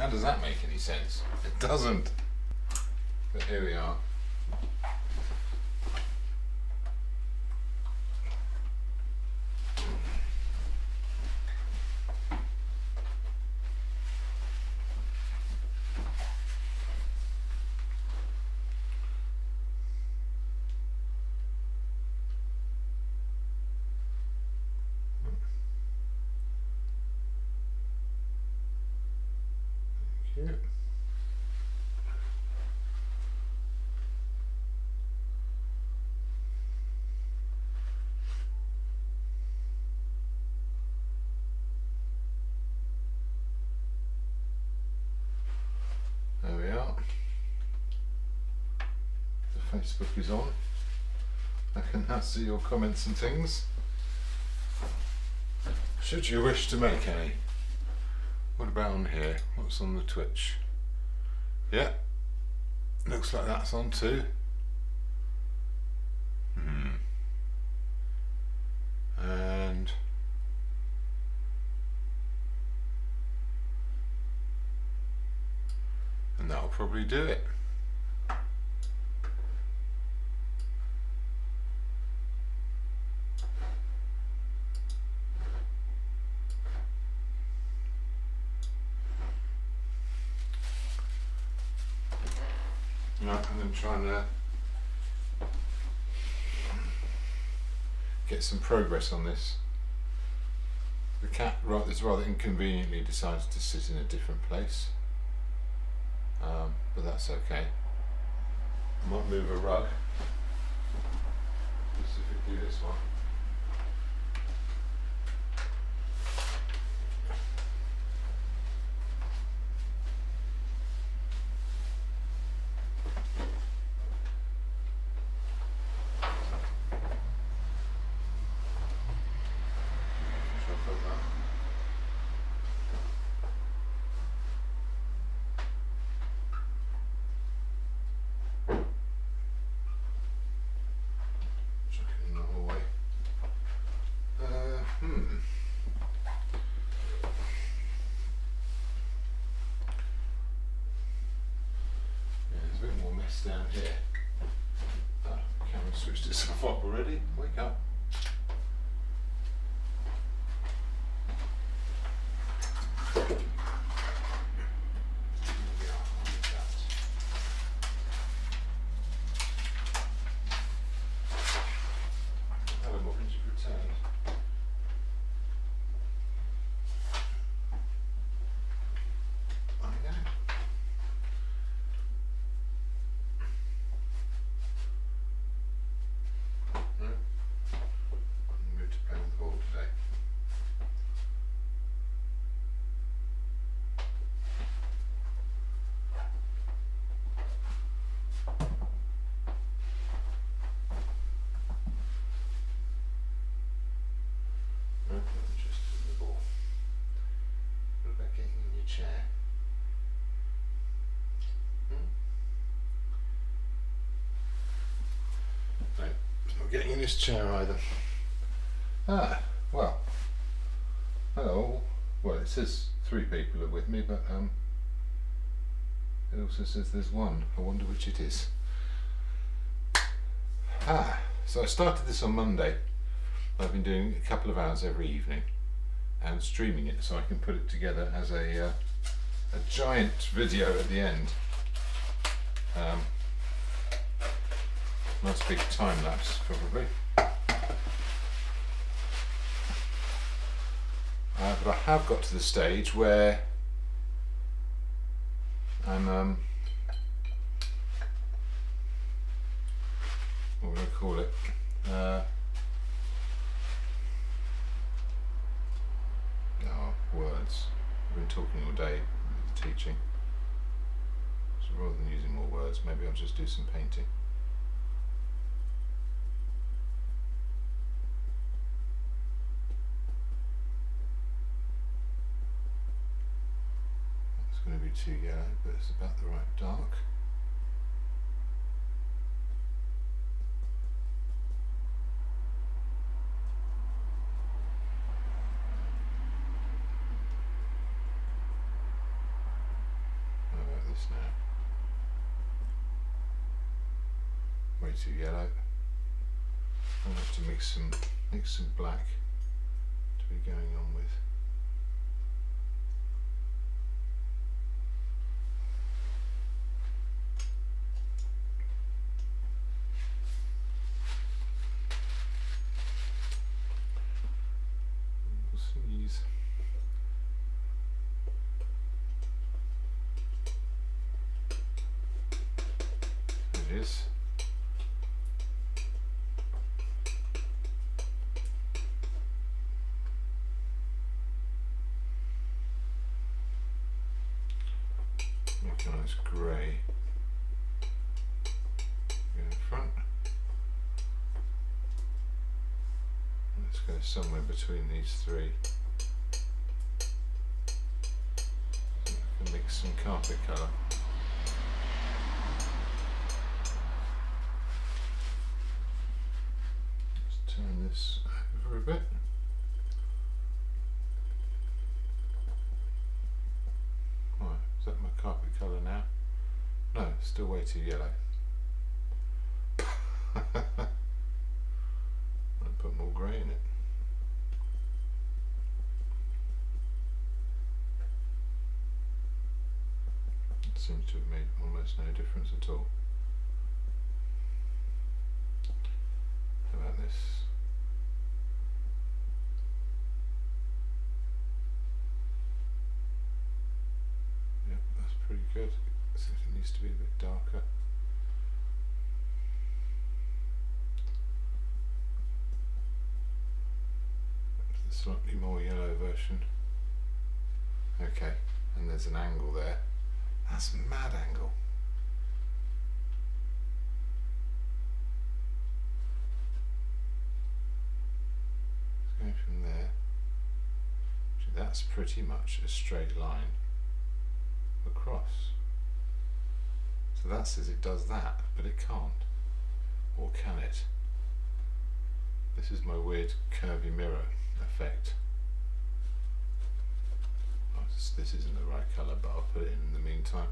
How does that make any sense? It doesn't. But here we are. Thank you. There we are. Facebook is on. I can now see your comments and things. Should you wish to make any. What about on here? What's on the Twitch? Yeah. Looks like that's on too. Hmm. And and that'll probably do it. Right, I'm going to try and uh, get some progress on this. The cat right, this rather inconveniently decides to sit in a different place, um, but that's okay. I might move a rug, specifically this one. Shall I put that? Chuck it in the hallway. Uh, hmm. Yeah, there's a bit more mess down here. Oh, camera switched itself off already. Wake up. Maybe I'll hold that. Hello, Morgan, you've returned. I know. Right. I'm going to play with the ball today. Right, not interested in the ball. What about getting in your chair? Hmm? No, it's not getting in this chair either. Ah, well. Hello. Well, it says three people are with me, but um, it also says there's one. I wonder which it is. Ah, so I started this on Monday. I've been doing a couple of hours every evening and streaming it so I can put it together as a, uh, a giant video at the end. Um, nice big time lapse, probably. Uh, but I have got to the stage where I'm um, what would I call it? Uh, oh, words. I've been talking all day teaching. So rather than using more words, maybe I'll just do some painting. too yellow, but it's about the right dark. How about this now? Way too yellow. I'll have to mix some mix some black to be going on with. Somewhere between these three. Mix some carpet colour. Let's turn this over a bit. Right, is that my carpet colour now? No, still way too yellow. I'll put more grey in it. It seems to have made almost no difference at all. About this? Yep, that's pretty good. Except it needs to be a bit darker. Slightly more yellow version. Okay, and there's an angle there. That's a mad angle. Let's from there. That's pretty much a straight line across. So that says it does that, but it can't. Or can it? This is my weird curvy mirror effect. This, this isn't the right colour, but I'll put it in in the meantime.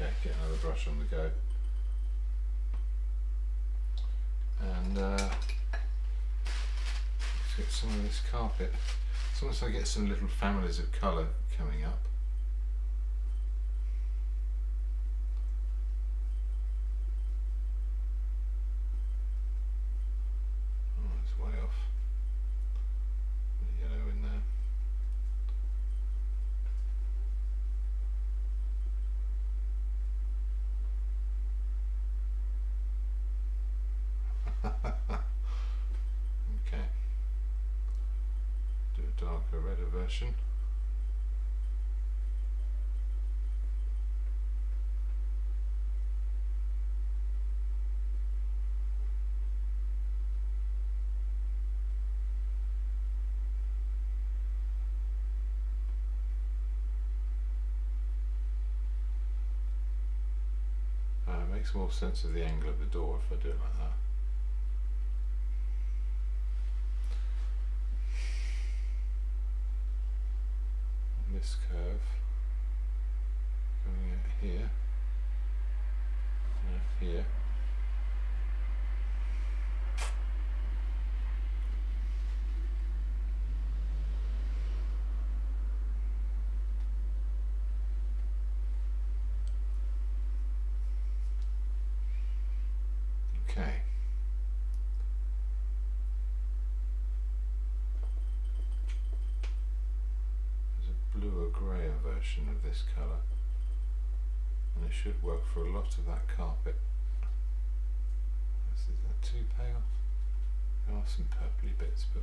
Okay, get another brush on the go. And uh, let's get some of this carpet. As long as I get some little families of colour coming up. Oh, it's way off. The yellow in there. okay. Do a darker, redder version. Uh, it more sense of the angle of the door if I do it like that. on this curve going out here and out here okay There's a bluer greyer version this colour and it should work for a lot of that carpet. Is that too pale? There are some purpley bits but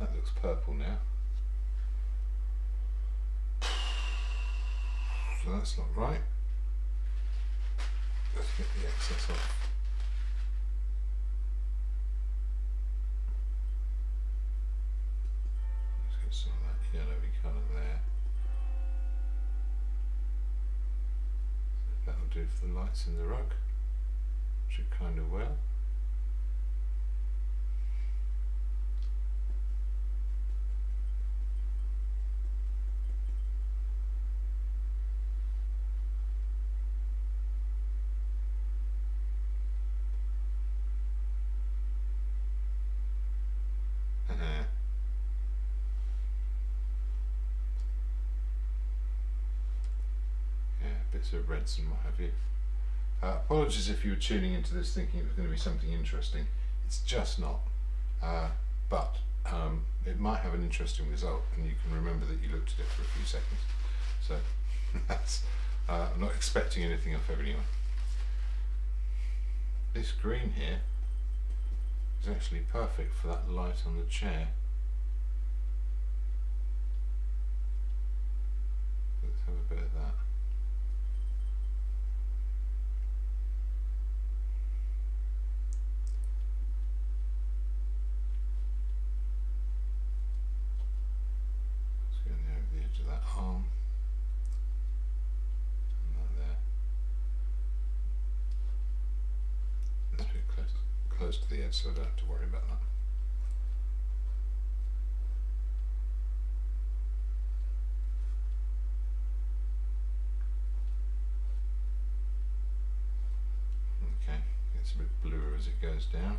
that looks purple now. So that's not right. Let's get the excess off. In the rug. which Should kind of well. bits of reds and what have you. Uh, apologies if you were tuning into this thinking it was going to be something interesting. It's just not. Uh, but um, it might have an interesting result and you can remember that you looked at it for a few seconds. So that's, uh, I'm not expecting anything off anyone. This green here is actually perfect for that light on the chair. Let's have a bit of that. close to the edge so I don't have to worry about that. Okay, gets a bit bluer as it goes down.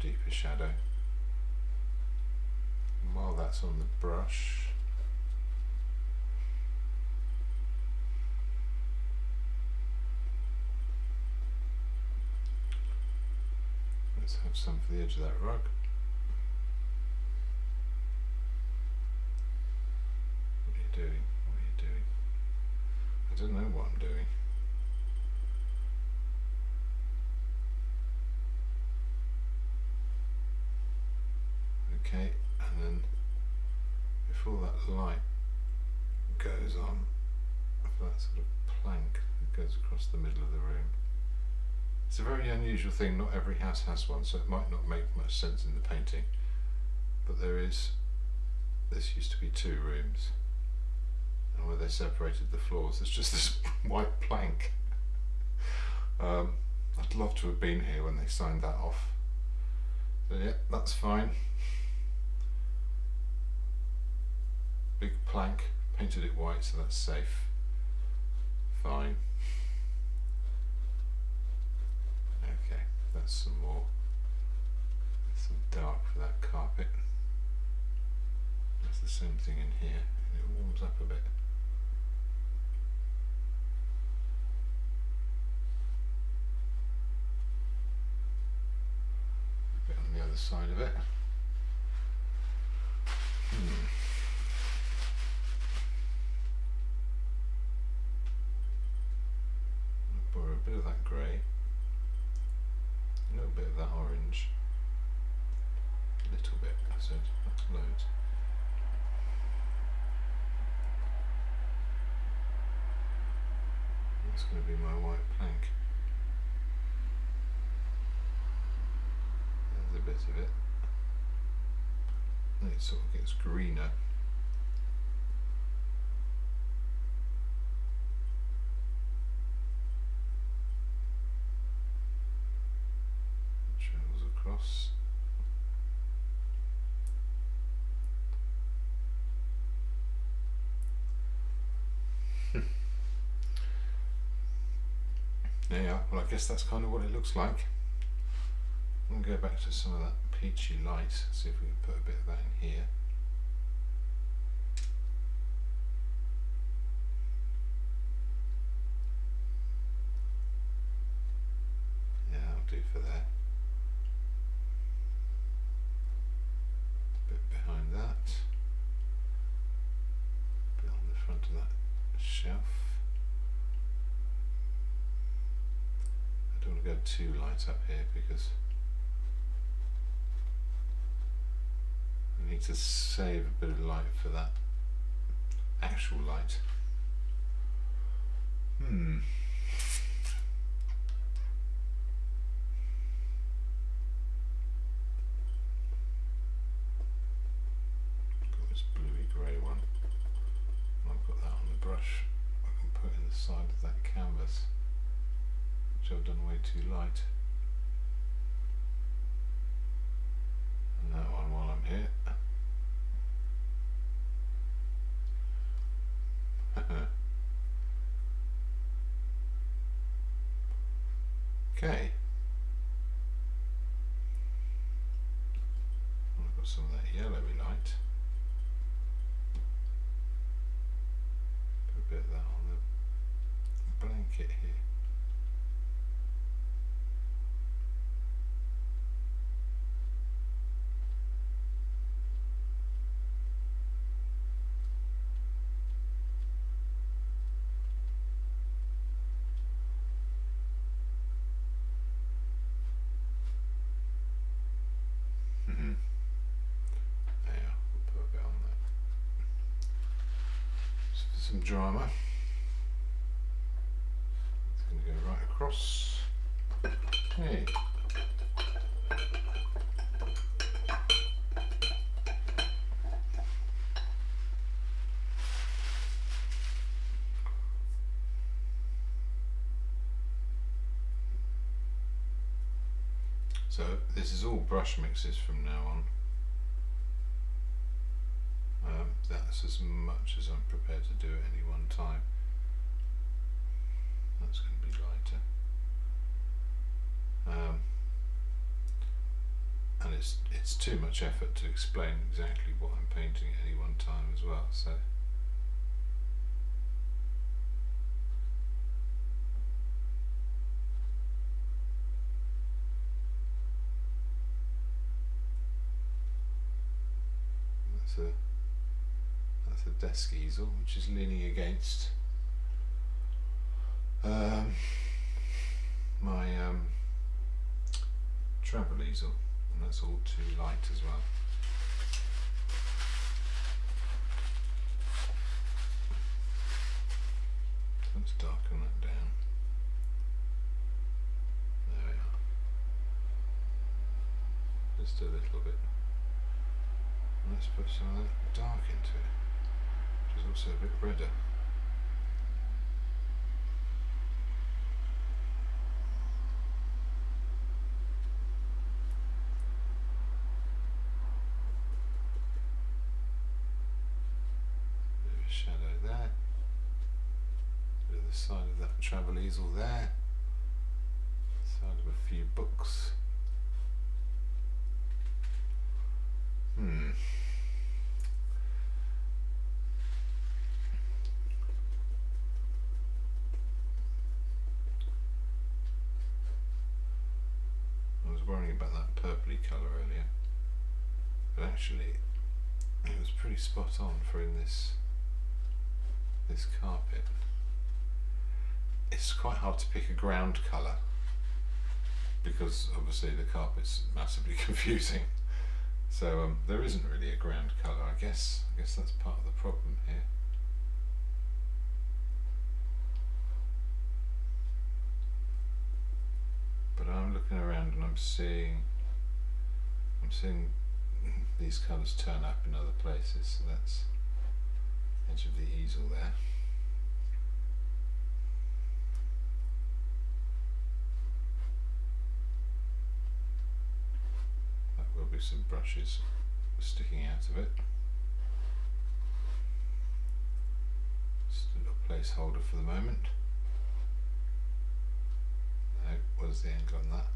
Deeper shadow. And while that's on the brush, let's have some for the edge of that rug. What are you doing? What are you doing? I don't know what I'm doing. okay and then light goes on for that sort of plank that goes across the middle of the room. It's a very unusual thing not every house has one so it might not make much sense in the painting but there is this used to be two rooms and where they separated the floors there's just this white plank. Um, I'd love to have been here when they signed that off. So yeah that's fine big plank, painted it white so that's safe. Fine. Okay, that's some more, some dark for that carpet. That's the same thing in here, it warms up a bit. A bit on the other side of it. Hmm. bit of that grey, a little bit of that orange, a little bit, I said, not loads. That's going to be my white plank. There's a bit of it. And it sort of gets greener. Travels across. Yeah, well I guess that's kind of what it looks like. To go back to some of that peachy light, see if we can put a bit of that in here. Yeah, that'll do for there. bit behind that. bit on the front of that shelf. I don't want to go too light up here because I need to save a bit of light for that actual light. Hmm. Got this bluey grey one. I've got that on the brush. I can put in the side of that canvas, I've done way too light. And that one while I'm here. Okay. I've got some of that yellowy light. Put a bit of that on the blanket here. Mhm. Yeah, we'll put a bit on there. So for some drama, it's going to go right across. Hey. So this is all brush mixes from now on. Um, that's as much as I'm prepared to do at any one time. That's going to be lighter. Um, and it's it's too much effort to explain exactly what I'm painting at any one time as well. So. That's a easel which is leaning against um, my um, travel easel, and that's all too light as well. Let's darken that down. There we are. Just a little bit. Let's put some of that dark into it, which is also a bit redder. Bit of a shadow there. Bit of the side of that travel easel there. Side of a few books. Hmm. I was worrying about that purpley colour earlier, but actually it was pretty spot on for in this this carpet. It's quite hard to pick a ground colour because obviously the carpet's massively confusing. So um, there isn't really a ground colour, I guess. I guess that's part of the problem here. But I'm looking around and I'm seeing, I'm seeing these colours turn up in other places. So that's edge of the easel there. That will be some brushes sticking out of it. Just a little placeholder for the moment. is the angle on that?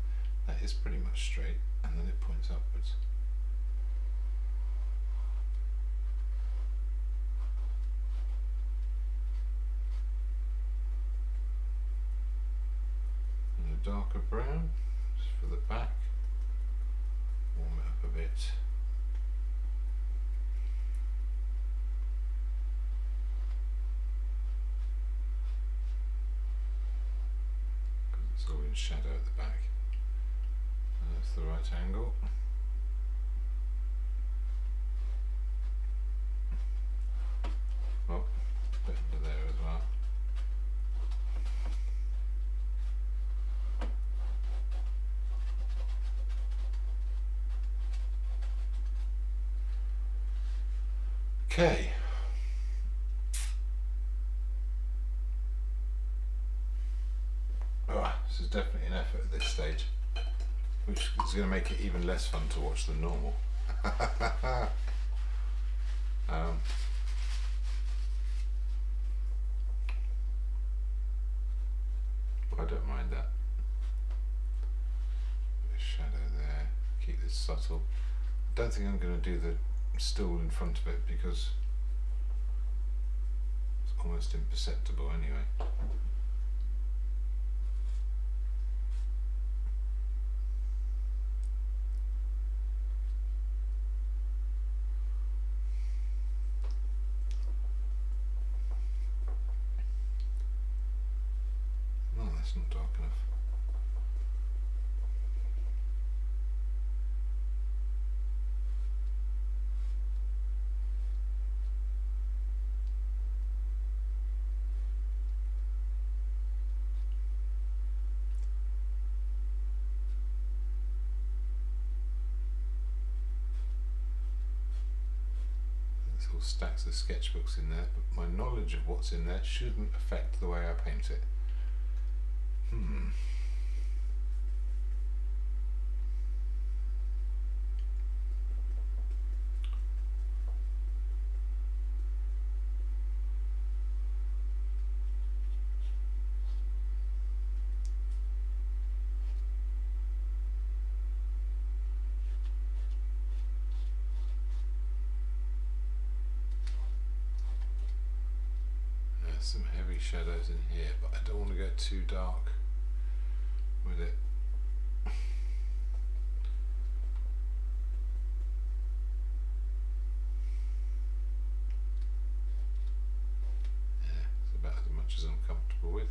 That is pretty much straight, and then it points upwards. Darker brown, just for the back. Warm it up a bit. because it's all in shadow at the back. And that's the right angle. Oh, bit under there as well. Okay. Oh, this is definitely an effort at this stage, which is going to make it even less fun to watch than normal. um, I don't mind that. Bit of shadow there. Keep this subtle. Don't think I'm going to do the it because it's almost imperceptible anyway. No, that's not dark enough. Stacks of sketchbooks in there, but my knowledge of what's in there shouldn't affect the way I paint it. Hmm. There's some heavy shadows in here, but I don't want to go too dark with it. Yeah, it's about as much as I'm comfortable with.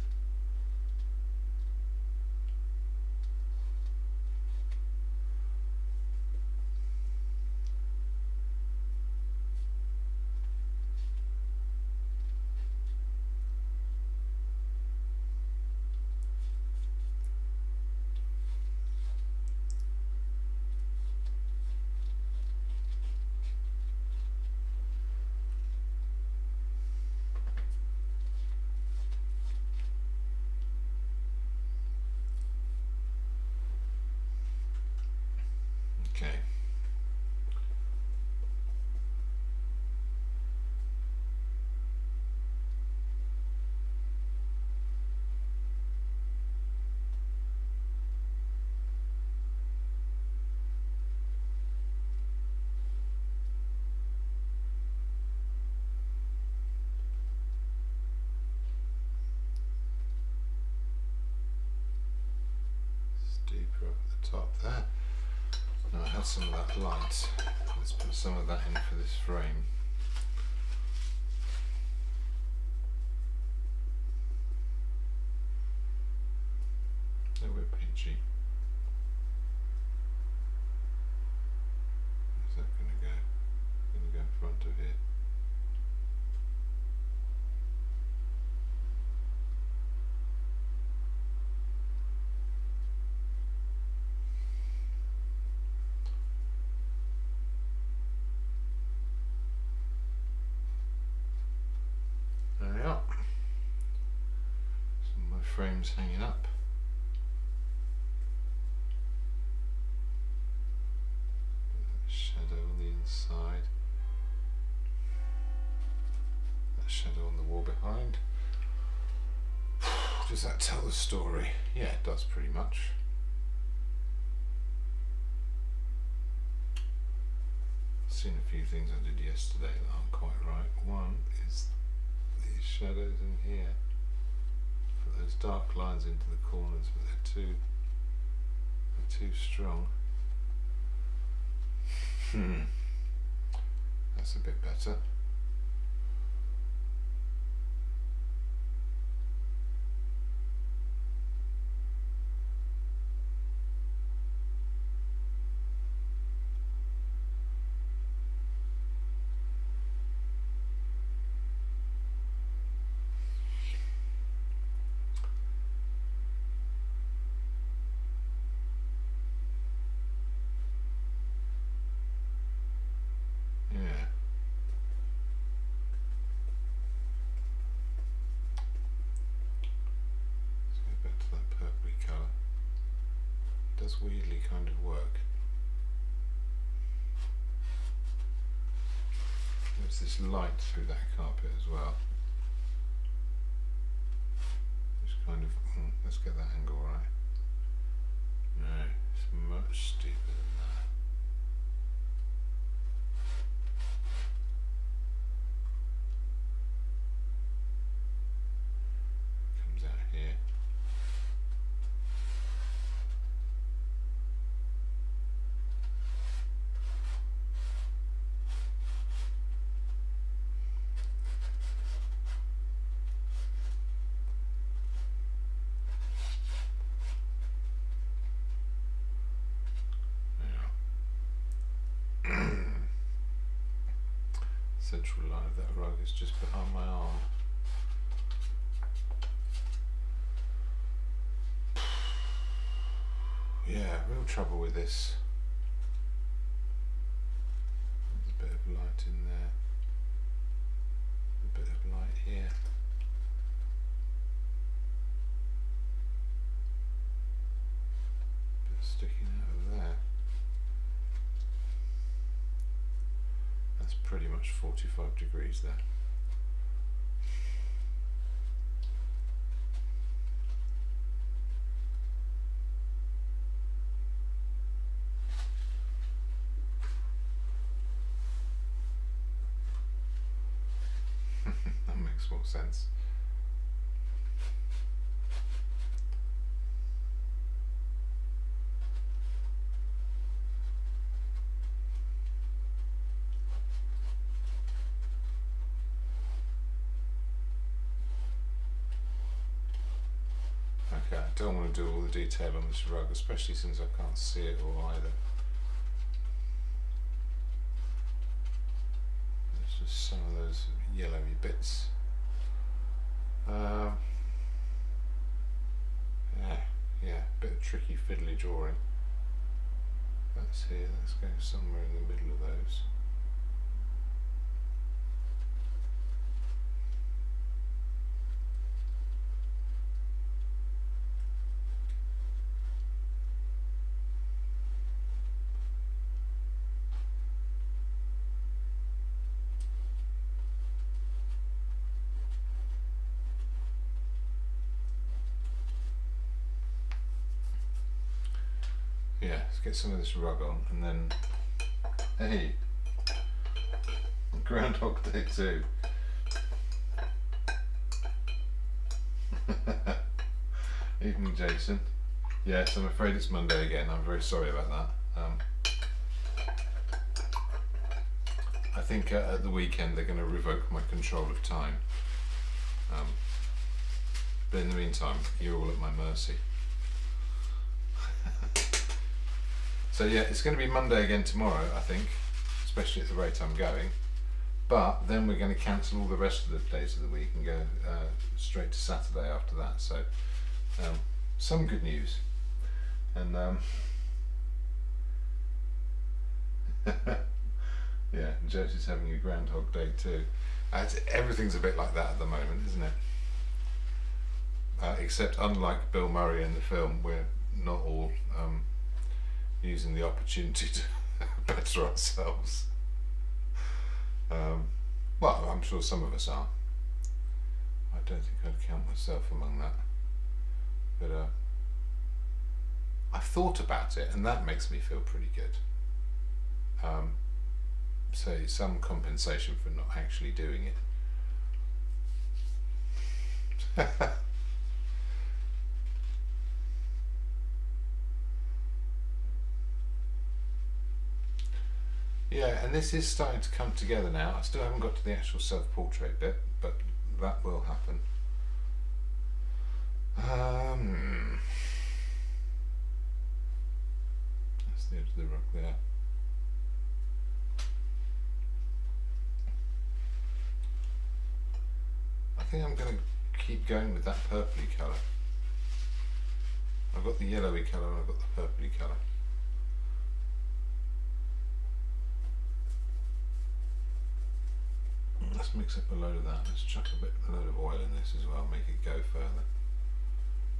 Okay. It's deeper up at the top there. Had some of that light. Let's put some of that in for this frame. A bit pinchy. Where's that going to go? Going to go in front of here. There we are. Some of my frames hanging up. Shadow on the inside. That shadow on the wall behind. Does that tell the story? Yeah, it does pretty much. Seen a few things I did yesterday that aren't quite right. One is these shadows in here. Put those dark lines into the corners, but they're too they're too strong. Hmm. That's a bit better. Yeah. Let's go back to that purpley colour. Does weirdly kind of work. There's this light through that carpet as well. Just kind of, mm, let's get that angle right. No, it's much steeper than that. Comes out here. Yeah. Central line of that rug is just behind my arm. Yeah, real trouble with this. There's a bit of light in there. A bit of light here. Bit sticking out of there. That's pretty much 45 degrees there. that makes more sense. I don't want to do all the detail on this rug, especially since I can't see it all either. It's just some of those yellowy bits. Um, yeah, yeah, bit of tricky fiddly drawing. That's here, let's go somewhere in the middle of those. Yeah, let's get some of this rug on and then. Hey! Groundhog Day 2. Evening, Jason. Yes, I'm afraid it's Monday again. I'm very sorry about that. Um, I think uh, at the weekend they're going to revoke my control of time. Um, but in the meantime, you're all at my mercy. So yeah, it's going to be Monday again tomorrow, I think, especially at the rate I'm going. But then we're going to cancel all the rest of the days of the week and go uh, straight to Saturday after that. So um, some good news, and um, yeah, Josie's having a Groundhog Day too. Uh, everything's a bit like that at the moment, isn't it? Uh, except unlike Bill Murray in the film, we're not all um, using the opportunity to better ourselves. Um, well, I'm sure some of us are. I don't think I'd count myself among that. But uh, I've thought about it, and that makes me feel pretty good. Um, so some compensation for not actually doing it. Yeah, and this is starting to come together now. I still haven't got to the actual self-portrait bit, but that will happen. Um, that's the edge of the rug there. I think I'm going to keep going with that purpley colour. I've got the yellowy colour and I've got the purpley colour. Let's mix up a load of that. Let's chuck a bit, a load of oil in this as well, make it go further.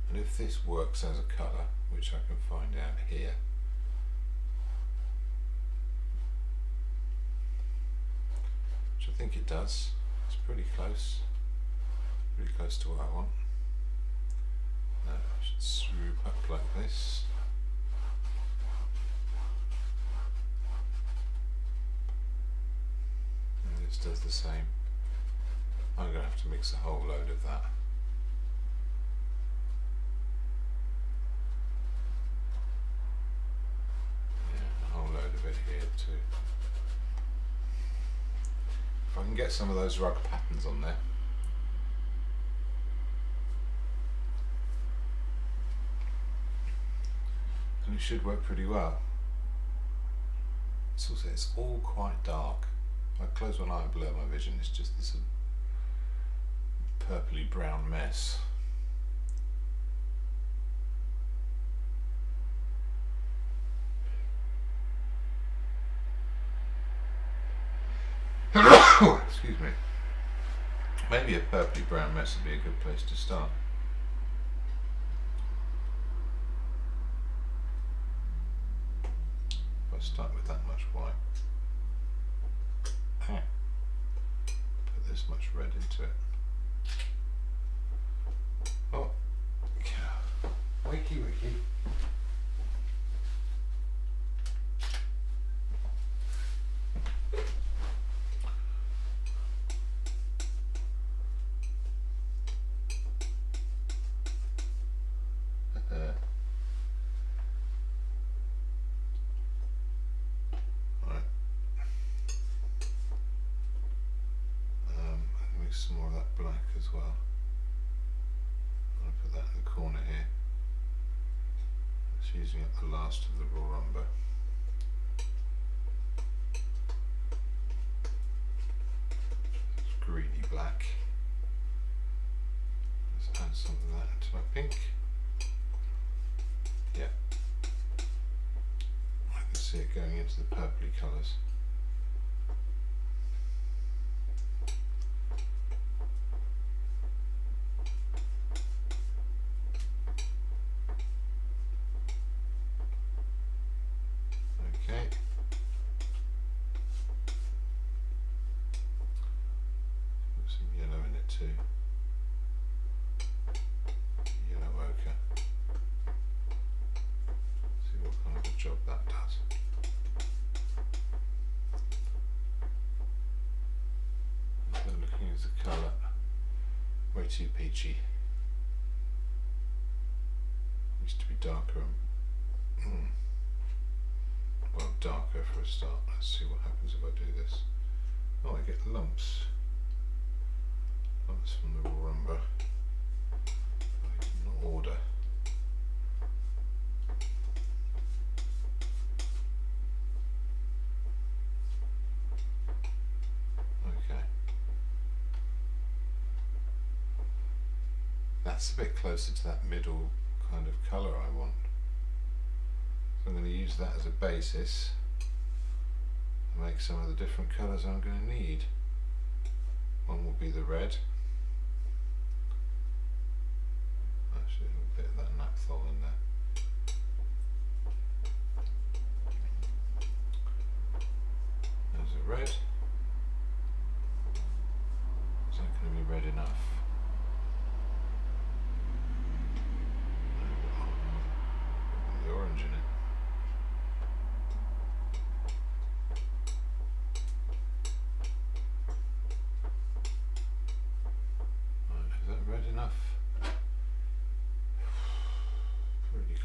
And if this works as a colour, which I can find out here, which I think it does, it's pretty close, pretty close to what I want. Now I should swoop up like this. And this does the same. I'm going to have to mix a whole load of that. Yeah, a whole load of it here too. If I can get some of those rug patterns on there. And it should work pretty well. Also it's all quite dark. I close one eye and blur my vision, it's just this uh, purpley brown mess. Excuse me. Maybe a purpley brown mess would be a good place to start. Peachy. Needs to be darker and mm, well, darker for a start. Let's see what happens if I do this. Oh, I get lumps. Lumps from the raw umber. I order. Okay. That's a bit closer to that middle kind of colour I want. So I'm going to use that as a basis to make some of the different colours I'm going to need. One will be the red. Actually, a bit of that naphthol in there. There's a red. Is that going to be red enough? The orange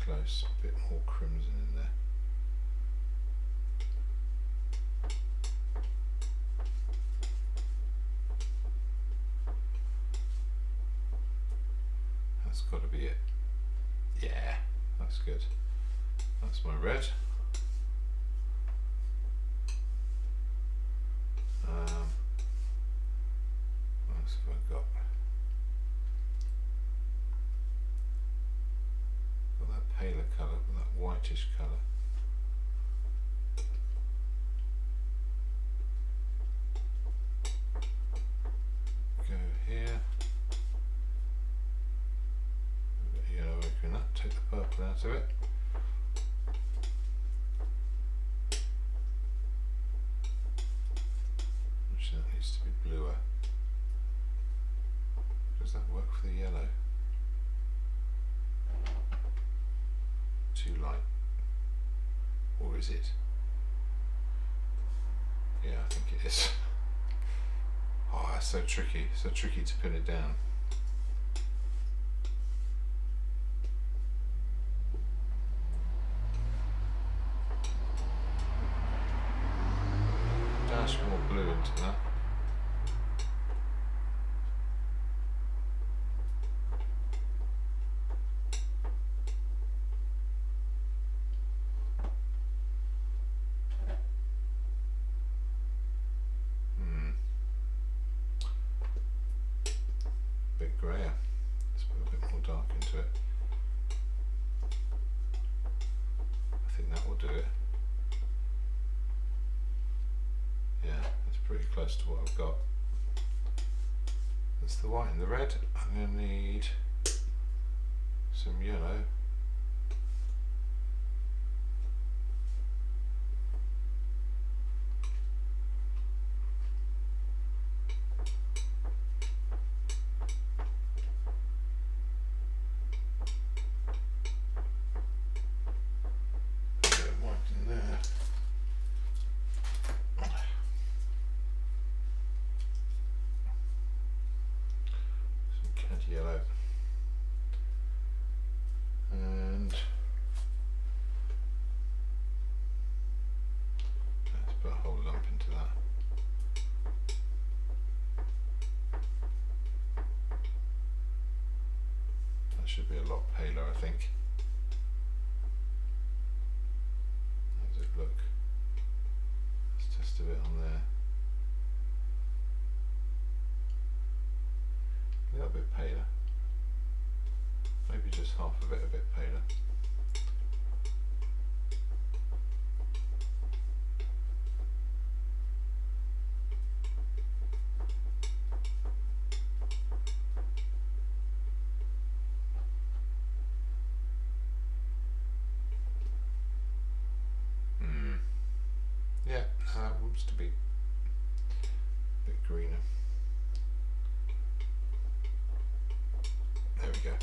close, a bit more crimson in there. That's got to be it. Yeah, that's good. That's my red. Um, what else have I got? Got that paler colour, that whitish colour. Go here. A bit of yellow ochre in that, take the purple out of it. Actually, that needs to be bluer. Does that work for the yellow? Too light. Or is it? Yeah, I think it is. Ah, oh, that's so tricky. So tricky to pin it down. Dash more blue into that. Hmm. Bit grayer. Let's put a bit more dark into it. I think that will do it. Yeah, that's pretty close to what I've got. That's the white and the red. I'm going to need some yellow. Bit of white in there. Some cad yellow. And let's put a whole lump into that. That should be a lot paler, I think. How does it look? Let's test a bit on there. A little bit paler. Maybe just half of it a bit paler. Hmm. Yeah, wants to be a bit greener. There we go.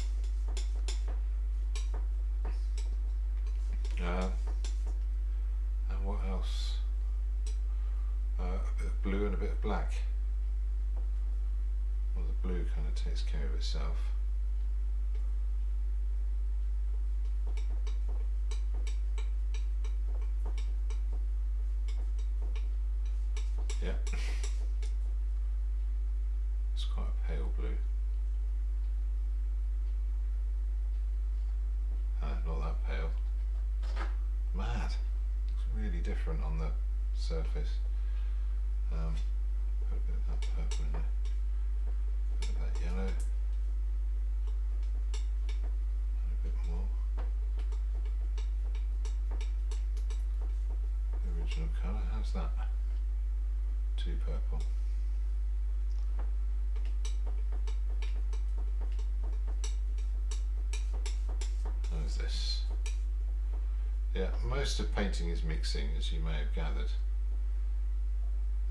Uh, and what else? Uh, a bit of blue and a bit of black. Well, the blue kind of takes care of itself. Yeah. It's quite a pale blue. Ah, not that pale. Mad. It's really different on the surface. Um, put a bit of that purple in there. Bit of that yellow. And a bit more. The original colour, how's that? Too purple. How's this? Yeah, most of painting is mixing, as you may have gathered.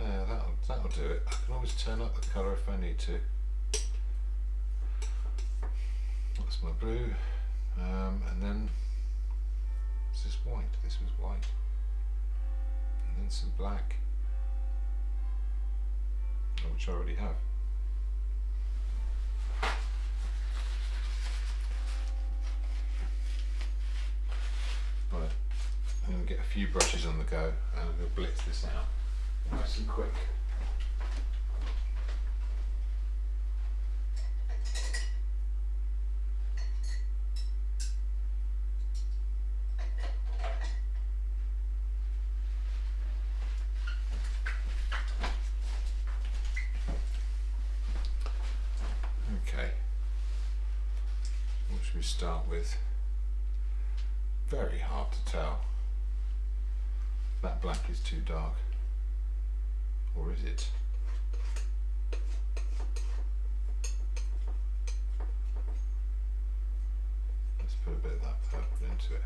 Uh, that'll, that'll do it. I can always turn up the colour if I need to. That's my blue. Um, and then, this is white? This was white. And then some black. Which I already have. few brushes on the go and we'll blitz this out nice and quick. Okay, what should we start with? Very hard to tell. That black is too dark. Or is it? Let's put a bit of that purple into it.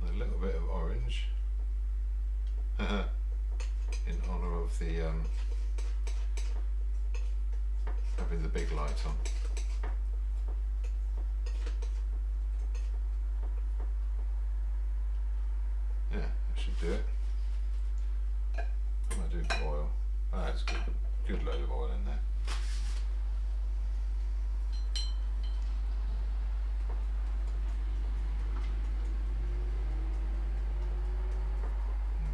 And a little bit of orange. In honour of the um, having the big light on. Yeah, that should do it. What do I do for oil? Ah, it's good. Good load of oil in there.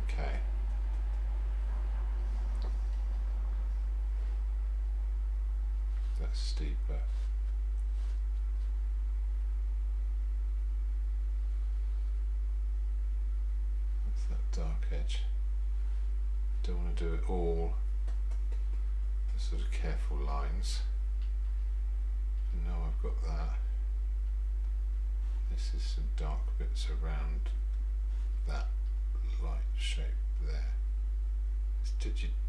Okay. That's steeper. That's that dark edge. Don't want to do it all sort of careful lines. Now I've got that. This is some dark bits around that light shape there. It's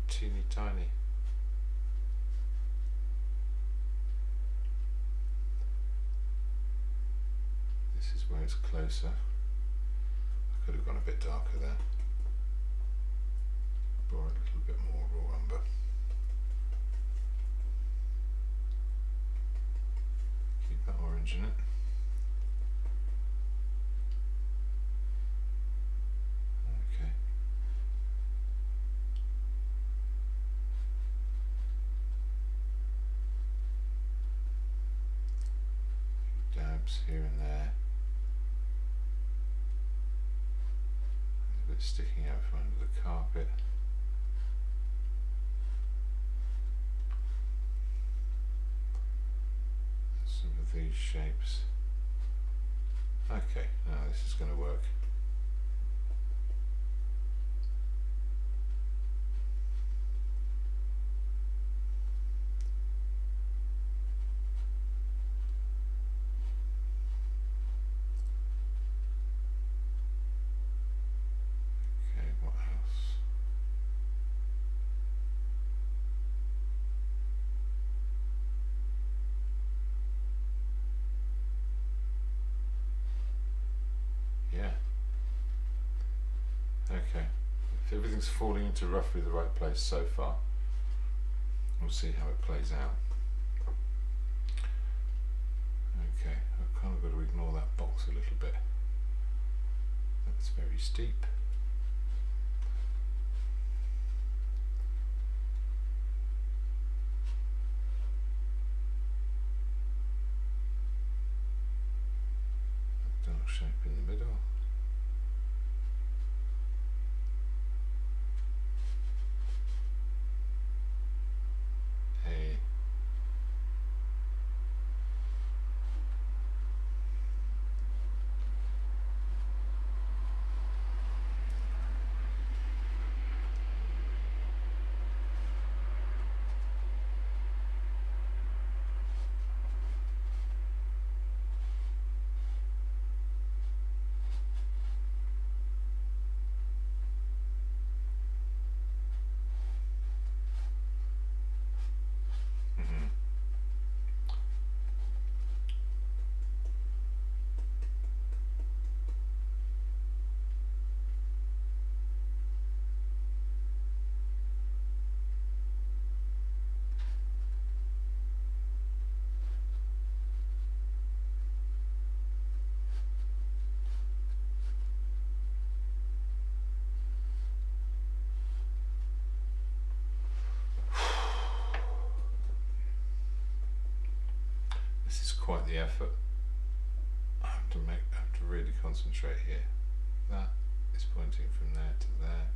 teeny tiny. This is where it's closer. I could have gone a bit darker there. Or a little bit more raw umber. Keep that orange in it. Here and there. There's a sticking out from under the carpet. Some of these shapes. Okay, now this is going to work. Okay, what else? Yeah. Okay. If everything's falling into roughly the right place so far, we'll see how it plays out. Okay, I've kind of got to ignore that box a little bit. That's very steep. Dark shape in the middle. A mhm. This is quite the effort. I have to make, I have to really concentrate here. That is pointing from there to there.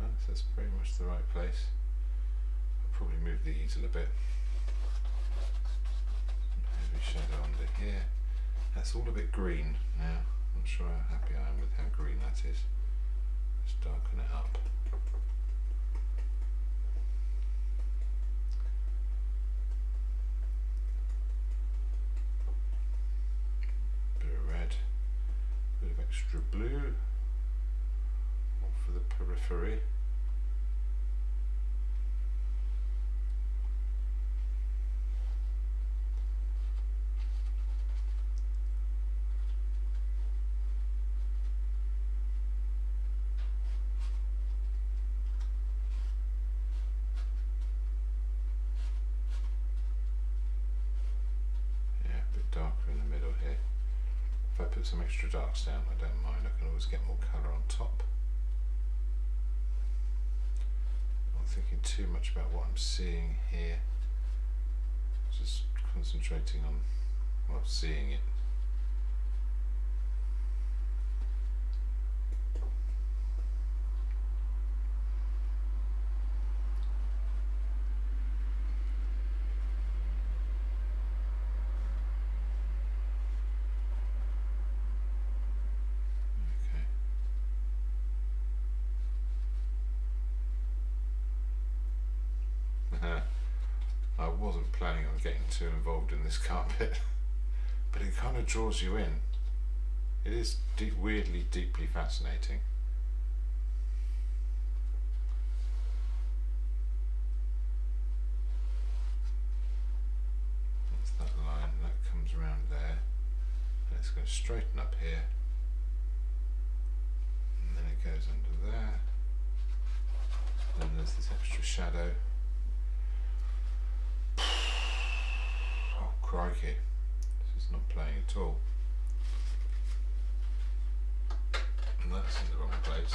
Oh, so that's pretty much the right place. I'll probably move the easel a bit. Heavy shadow under here. That's all a bit green now. I'm not sure how happy I am with how green that is. Let's darken it up. Bit of red, bit of extra blue, all for the periphery. Yeah, a bit darker in the middle here. If I put some extra darks down, I don't mind. I can always get more colour on top. Not thinking too much about what I'm seeing here. Just concentrating on, well, seeing it. Okay. I wasn't planning on getting too involved in this carpet, but it kind of draws you in. It is deep, weirdly deeply fascinating. That's that line, that comes around there, and it's going to straighten up here, and then it goes under there, then there's this extra shadow. Oh crikey, this is not playing at all. And that's in the wrong place.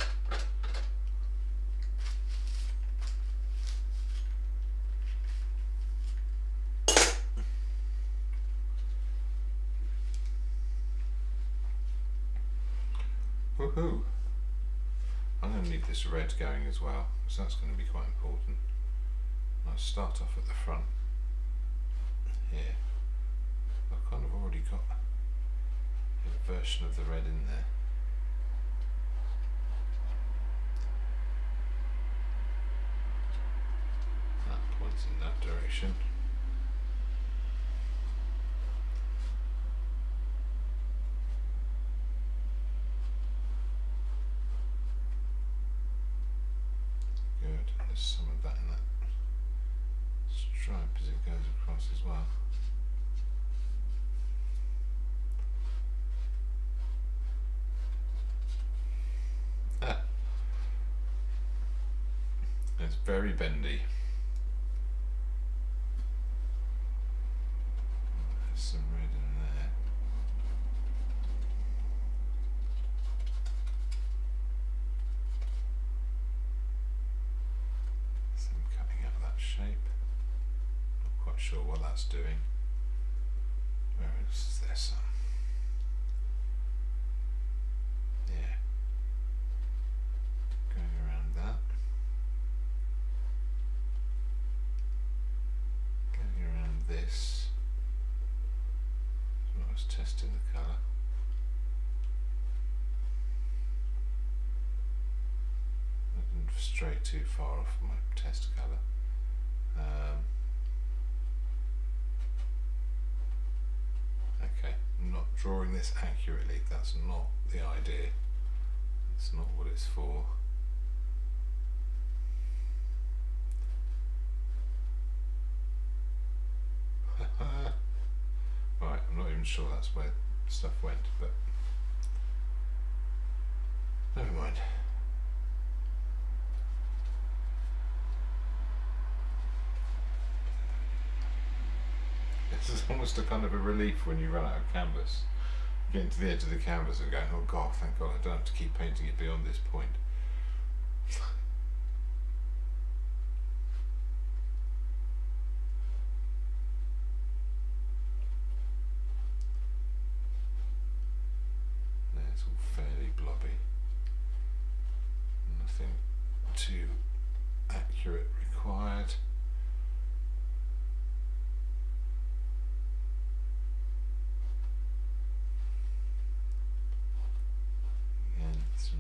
Woohoo! I'm going red going as well, because that's going to be quite important. I'll start off at the front here. I've kind of already got a version of the red in there. That points in that direction. Good. There's some of that in that stripe as it goes across as well. Ah. It's very bendy. There's some red in there. Some cutting out that shape. Not quite sure what that's doing. Where is this? Um, yeah. Going around that. Going around this. So I was testing the colour. I didn't stray too far off my test colour. Um, okay, I'm not drawing this accurately. That's not the idea. That's not what it's for. right, I'm not even sure that's where stuff went, but never mind. Almost a kind of a relief when you run out of canvas. Getting to the edge of the canvas and going, oh god, thank god I don't have to keep painting it beyond this point.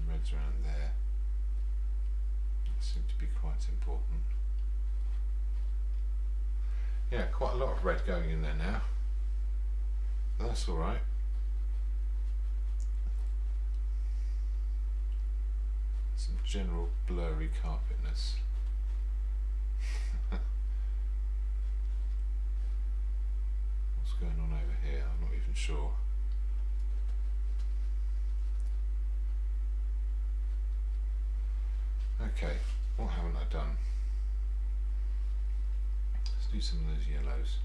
reds around there seem to be quite important. Yeah, quite a lot of red going in there now. That's alright. Some general blurry carpetness. What's going on over here? I'm not even sure. Okay, what haven't I done? Let's some of those yellows.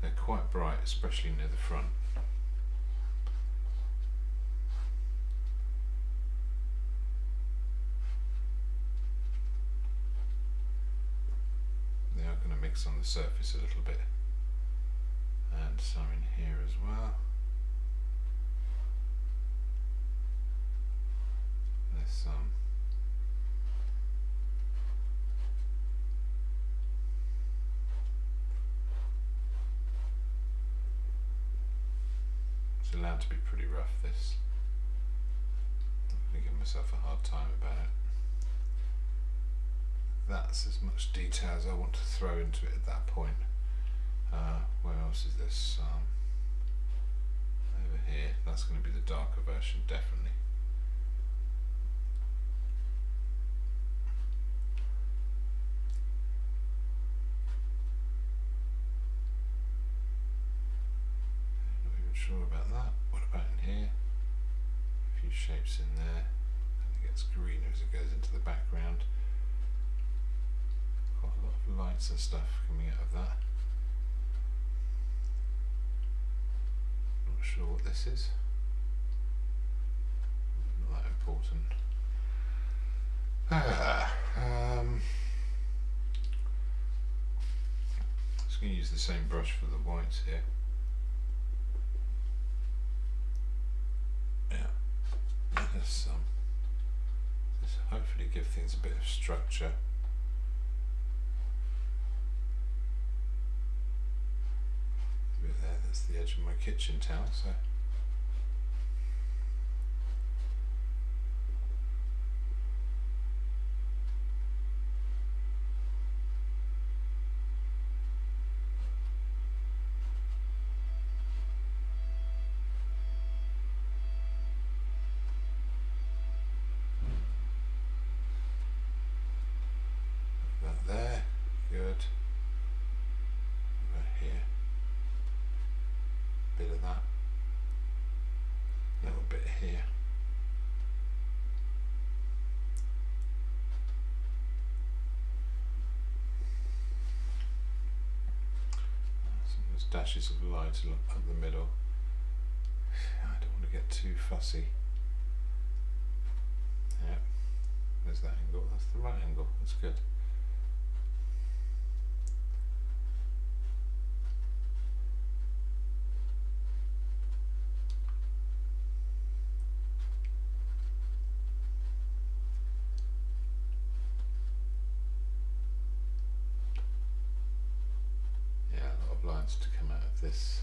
They're quite bright, especially near the front. They are going to mix on the surface a little bit. And some in here as well. There's some It's allowed to be pretty rough this. I'm give myself a hard time about it. That's as much detail as I want to throw into it at that point. Uh, where else is this? Um, over here, that's going to be the darker version, definitely. Not even sure about that. What about in here? A few shapes in there. And it gets greener as it goes into the background. Quite a lot of lights and stuff coming out of that. Not sure what this is. Not that important. Ah, um, just going to use the same brush for the whites here. Yeah, let's um, just hopefully give things a bit of structure. There, that's the edge of my kitchen towel, so. That there, good. Over here, bit of that, little bit here. Dashes of light up the middle. I don't want to get too fussy. Yeah, there's that angle. That's the right angle. That's good. Yeah, a lot of lines to come out of this.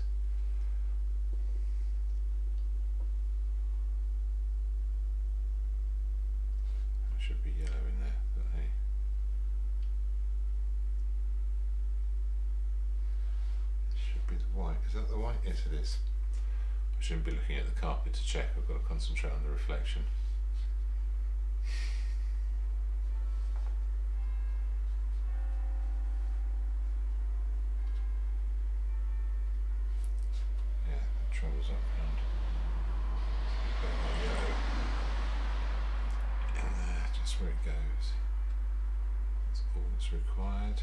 There should be yellow in there, but hey. It should be the white. Is that the white? Yes, it is. I shouldn't be looking at the carpet to check. I've got to concentrate on the reflection. Yeah, the travels up round. Bit more yellow in there, just where it goes. That's all that's required.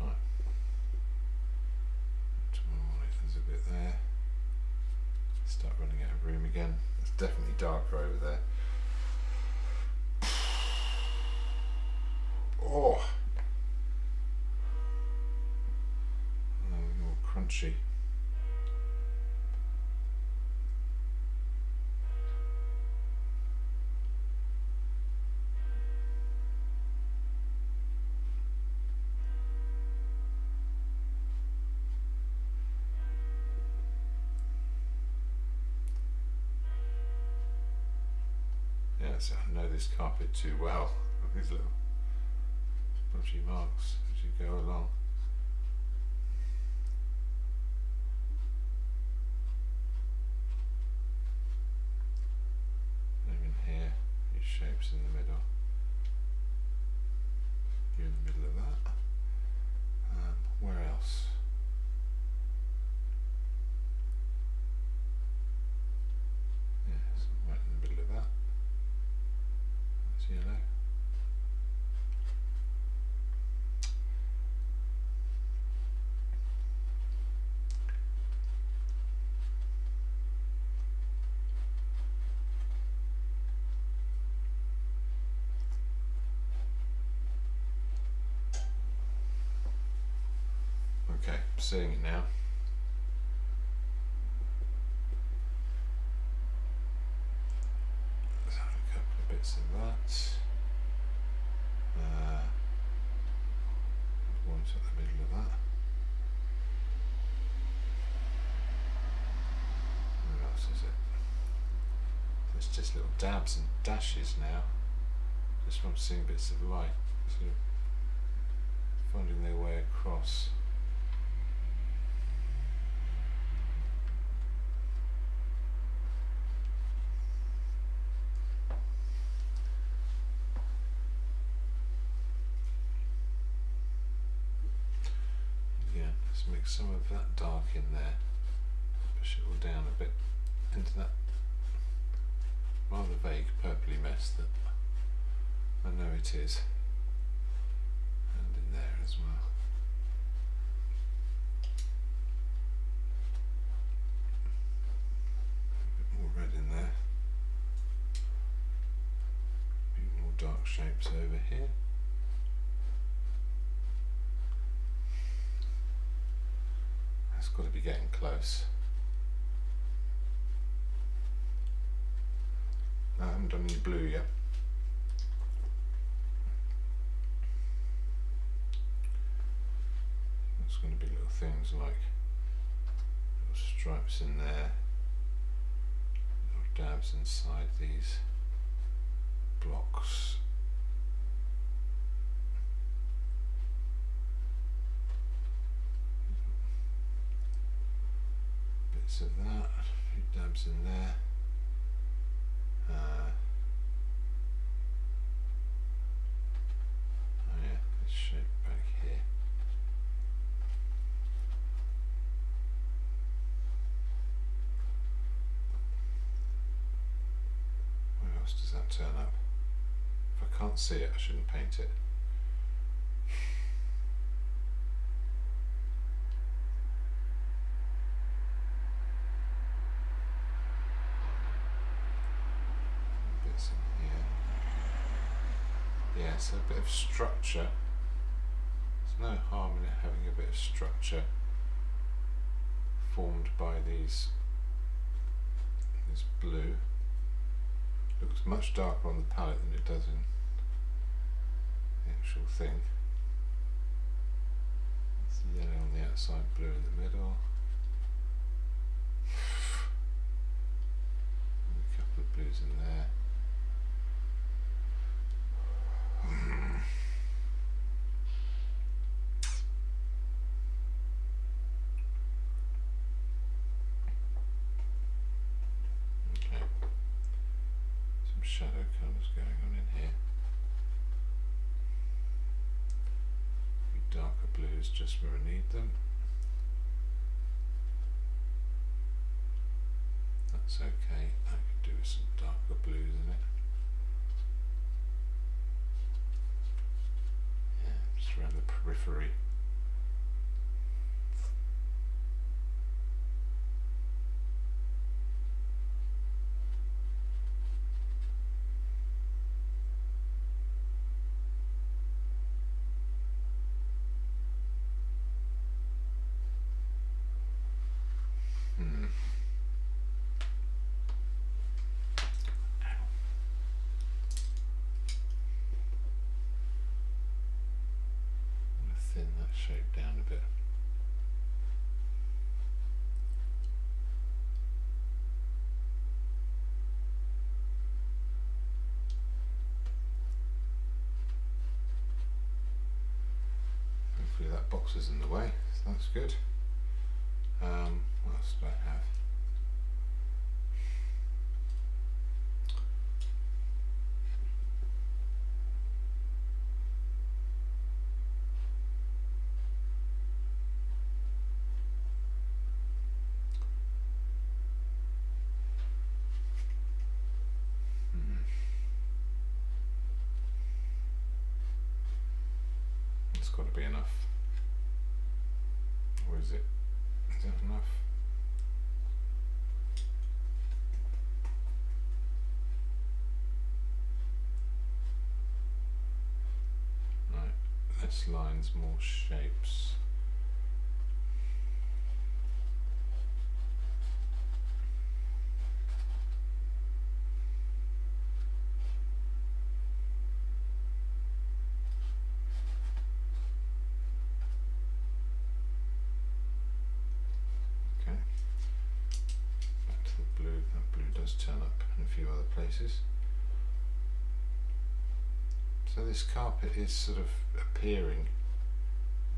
Right. Tomorrow morning, there's a bit there. Start running out of room again. It's definitely darker over there. Oh. Oh, more crunchy. Realised I know this carpet too well. These little blotchy marks as you go along. Even here, these shapes in the middle. You're in the middle of that. Um, where else? Yes, right in the middle of that. That's yellow. Okay, seeing it now. Let's have a couple of bits of that. Uh, one's at the middle of that. Where else is it? There's just little dabs and dashes now. Just from seeing bits of light, sort of finding their way across. Yeah, let's mix some of that dark in there. Push it all down a bit into that rather vague purpley mess that I know it is. And in there as well. A bit more red in there. A few more dark shapes over here. That's got to be getting close. I haven't done any blue yet. There's going to be little things like little stripes in there, little dabs inside these blocks. Bits of that, a few dabs in there. Uh, oh yeah, this shape back here. Where else does that turn up? If I can't see it, I shouldn't paint it. Bits in here. Yeah, so a bit of structure. There's no harm in having a bit of structure formed by these this blue. Looks much darker on the palette than it does in actual thing. It's yellow on the outside, blue in the middle. A couple of blues in there. Okay. Some shadow colours going on in here. Few darker blues just where I need them. That's okay. I can do with some darker blues in it. Yeah, just around the periphery. Hmm. I'm gonna thin that boxes in the way, so that's good. Um, what else do I have? Hmm. It's got to be enough. Is it? Is that enough? Right, less lines, more shapes. Okay. Back to the blue. That blue does turn up in a few other places. So carpet is sort of appearing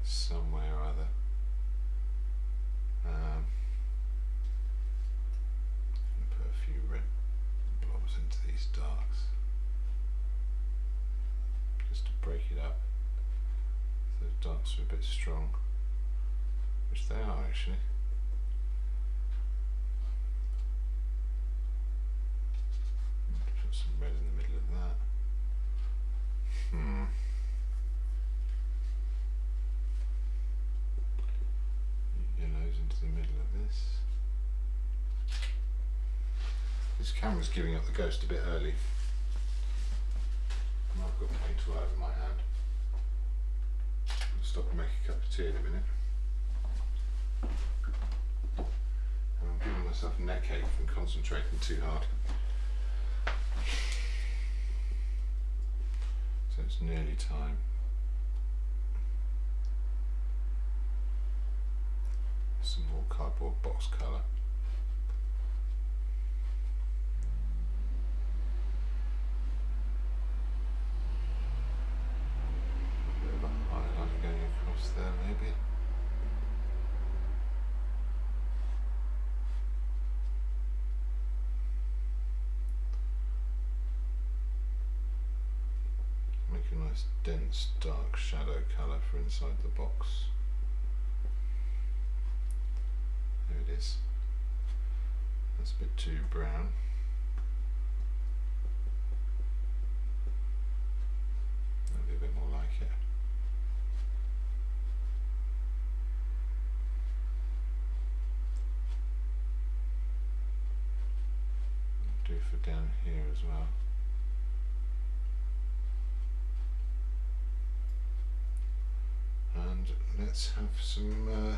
somewhere or other. Um, and put a few red blobs into these darks just to break it up. So the darks are a bit strong, which they are actually. Put some red in the middle of that. Hmm. Yellows into the middle of this. This camera's giving up the ghost a bit early. And I've got paint all over my hand. I'll stop and make a cup of tea in a minute. And I'm giving myself a neck ache from concentrating too hard. So it's nearly time. Some more cardboard box colour. A bit of a highlight going across there maybe. Make a nice dark shadow colour for inside the box. There it is. That's a bit too brown. That'll be a bit more like it. Do for down here as well. and let's have some uh,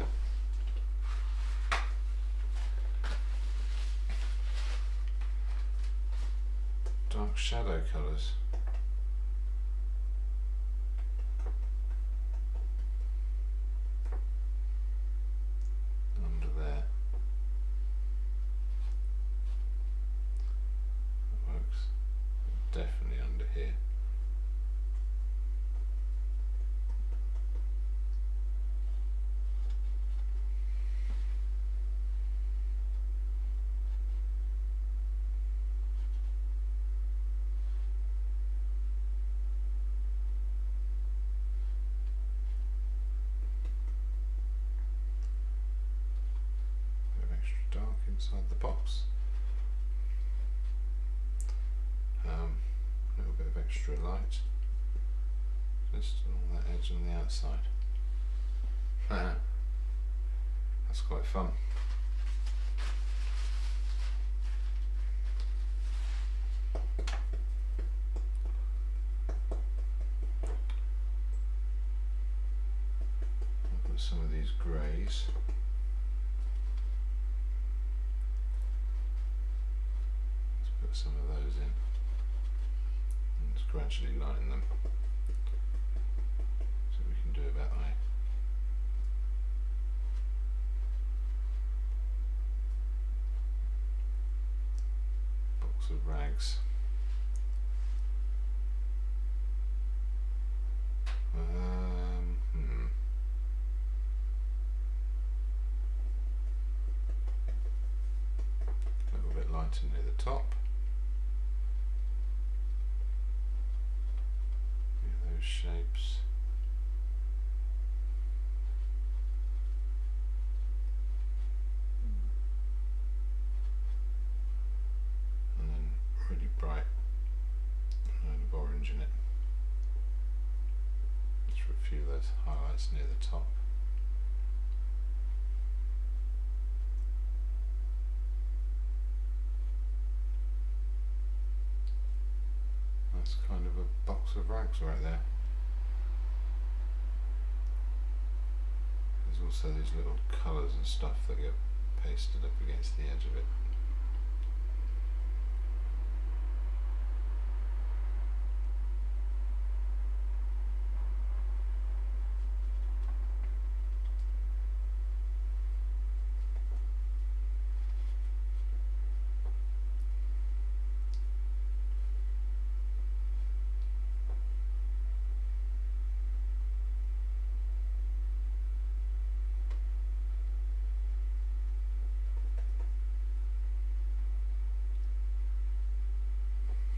dark shadow colours. Under there. That works. Definitely under here. bit of extra dark inside the box. Um, a little bit of extra light just on that edge on the outside. That's quite fun. Um, hmm. A little bit lighter near the top. Kind of a box of rags right there. There's also these little colours and stuff that get pasted up against the edge of it.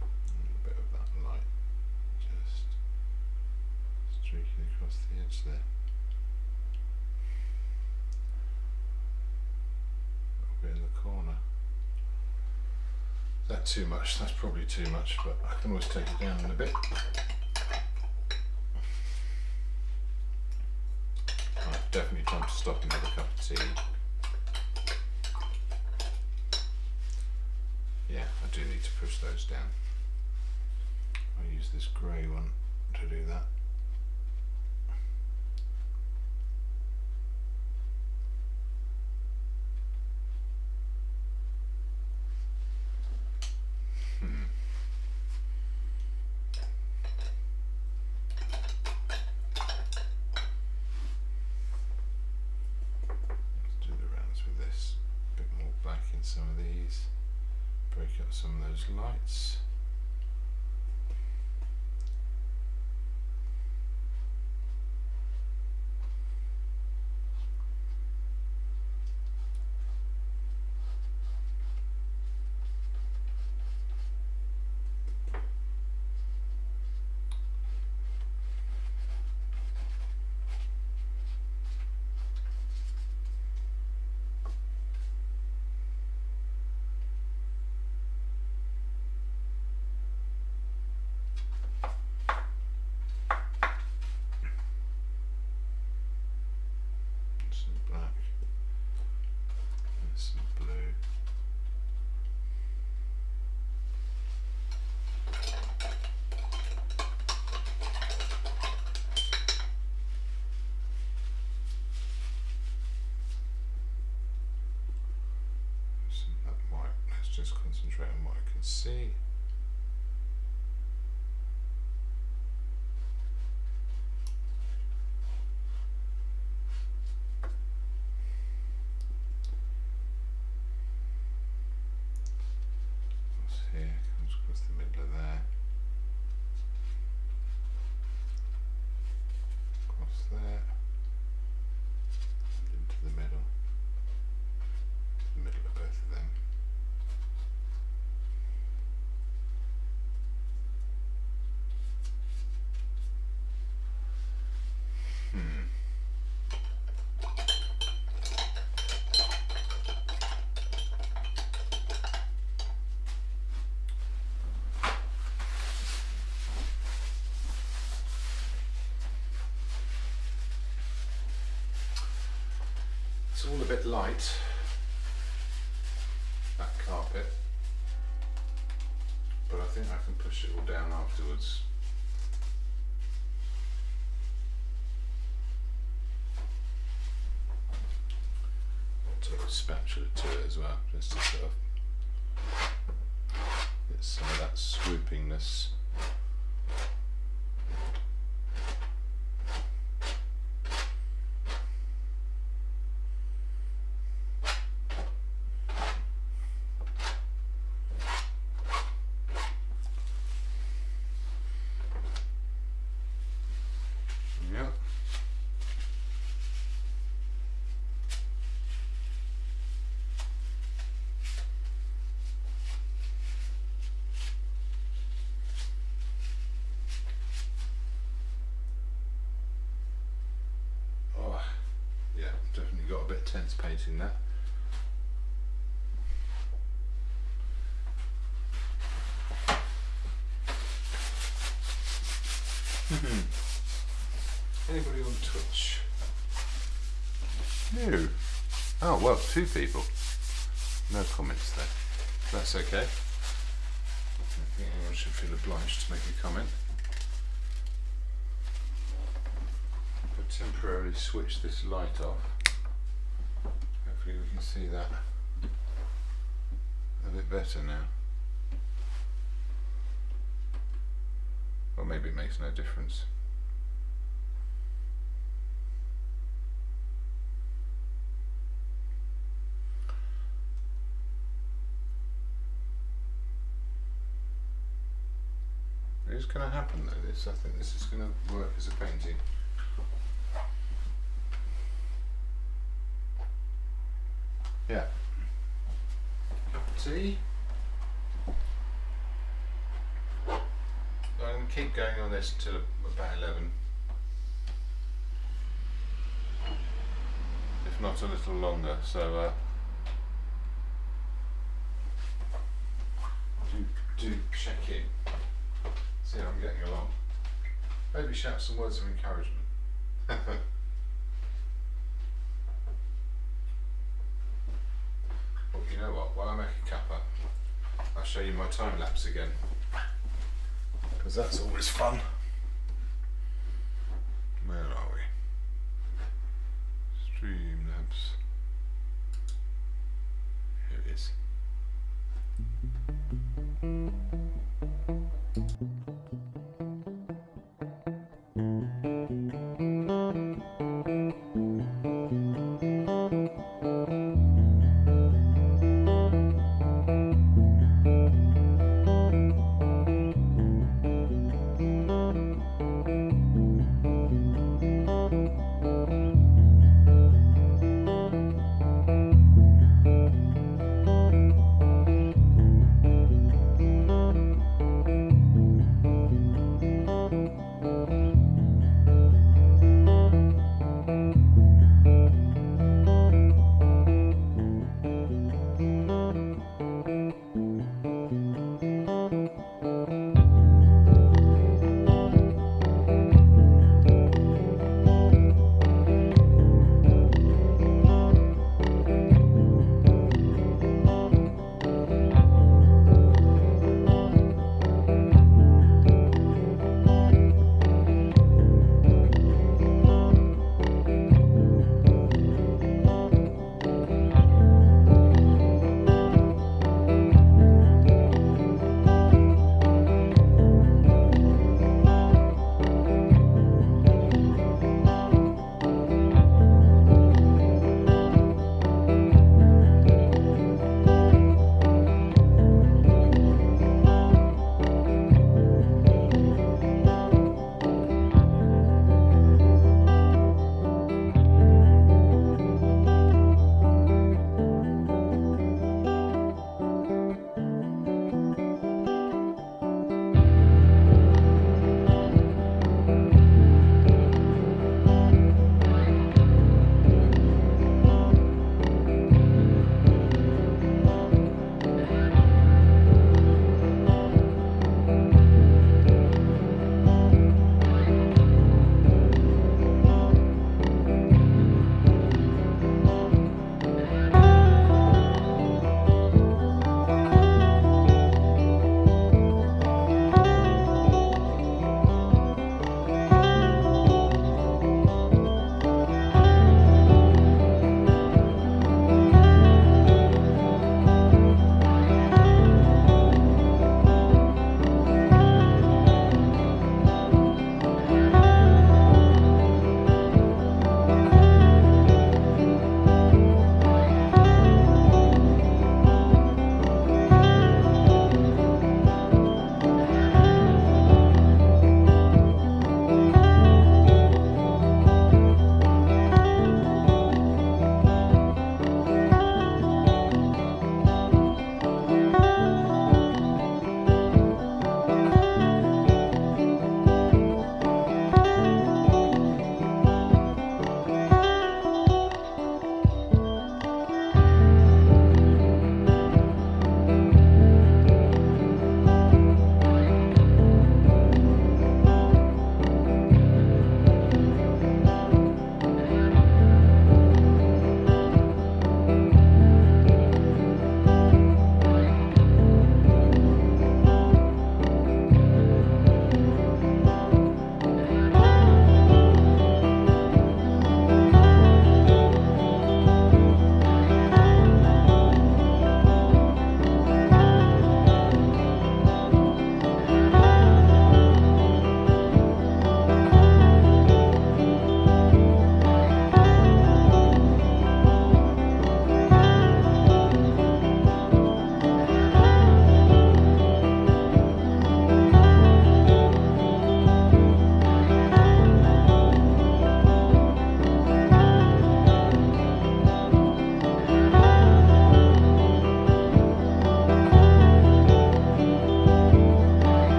A bit of that light just streaking across the edge there. A little bit in the corner. Is that too much? That's probably too much, but I can always take it down in a bit. Right, definitely time to stop and have a cup of tea. Yeah, I do need to push those down. I'll use this grey one to do that. Hmm. Let's do the rounds with this. A bit more black in some of these. Break up some of those lights. Some black. And some blue. Some of that white. Let's just concentrate on what I can see. What's here? Comes across the middle of there. Across there. And into the middle. The middle of both of them. Hmm. It's all a bit light, that carpet, but I think I can push it all down afterwards. I'll take a spatula to it as well, just to sort of get some of that swoopingness. Yep. Tense painting that. Hmm. Anybody on Twitch? No. Oh, well, two people. No comments there. That's okay. I think anyone should feel obliged to make a comment. I'll temporarily switch this light off. Can see that a bit better now. Or maybe it makes no difference. It is going to happen though, this. I think this is going to work as a painting. Yeah. Tea. I'm going to keep going on this until about 11. If not a little longer, so uh, do, do check in. See how I'm getting along. Maybe shout some words of encouragement. well, you know what? While I make a cuppa, I'll show you my time lapse again. Because that's always fun.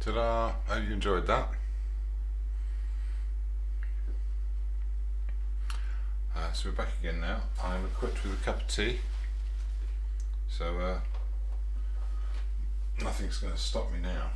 Ta-da! Hope you enjoyed that. Uh, so we're back again now. I'm equipped with a cup of tea. So uh, nothing's going to stop me now.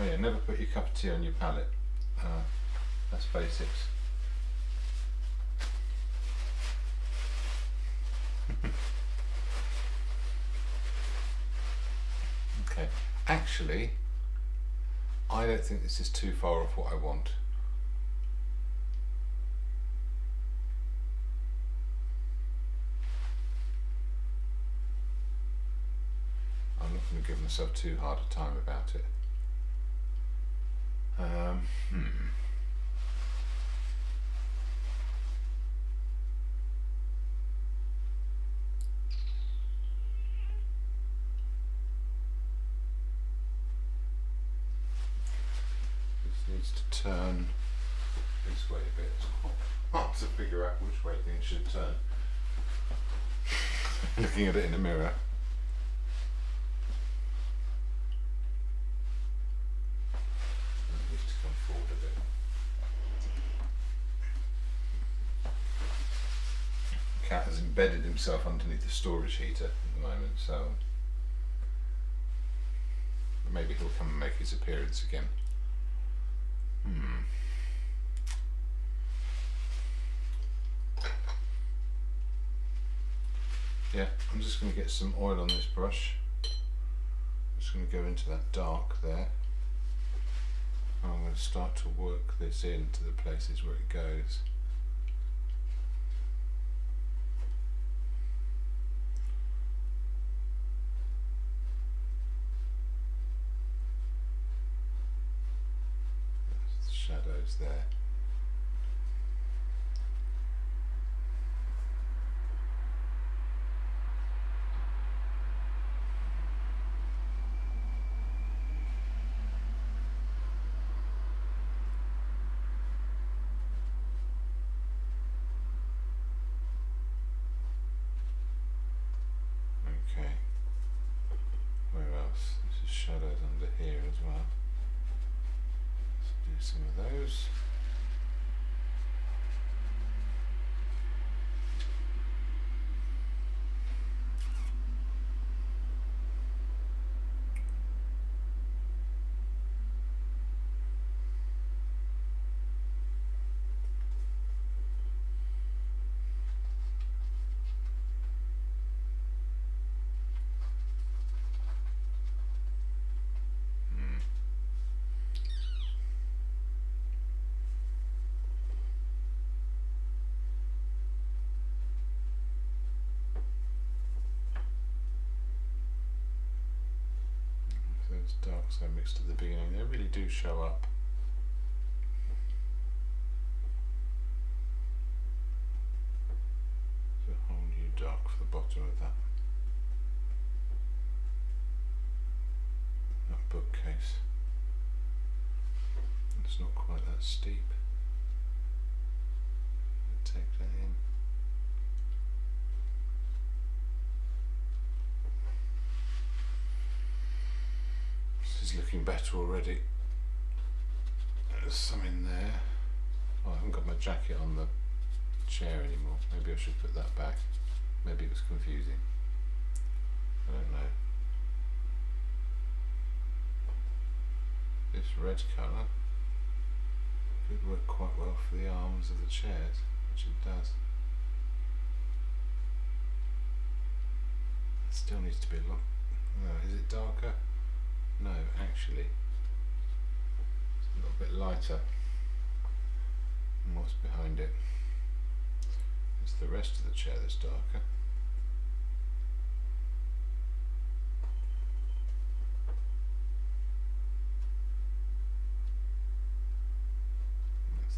Oh yeah, never on your palette. Uh, that's basics. okay, actually, I don't think this is too far off what I want. I'm not going to give myself too hard a time about it. Um, hmm. This needs to turn this way a bit. Hard to figure out which way things should turn. Looking at it in the mirror. cat has embedded himself underneath the storage heater at the moment, so maybe he'll come and make his appearance again. Hmm. Yeah, I'm just going to get some oil on this brush. I'm just going to go into that dark there. I'm going to start to work this into the places where it goes. shadows there. Okay. Where else? This is shadows under here as well do some of those. Darks I mixed at the beginning, they really do show up. There's a whole new dark for the bottom of that. That bookcase. It's not quite that steep. Take that in. is already. There's some in there. Oh, I haven't got my jacket on the chair anymore. Maybe I should put that back. Maybe it was confusing. I don't know. This red colour could work quite well for the arms of the chairs, which it does. It still needs to be a lot. Oh, is it darker? No, actually, it's a little bit lighter. What's behind it? It's the rest of the chair that's darker.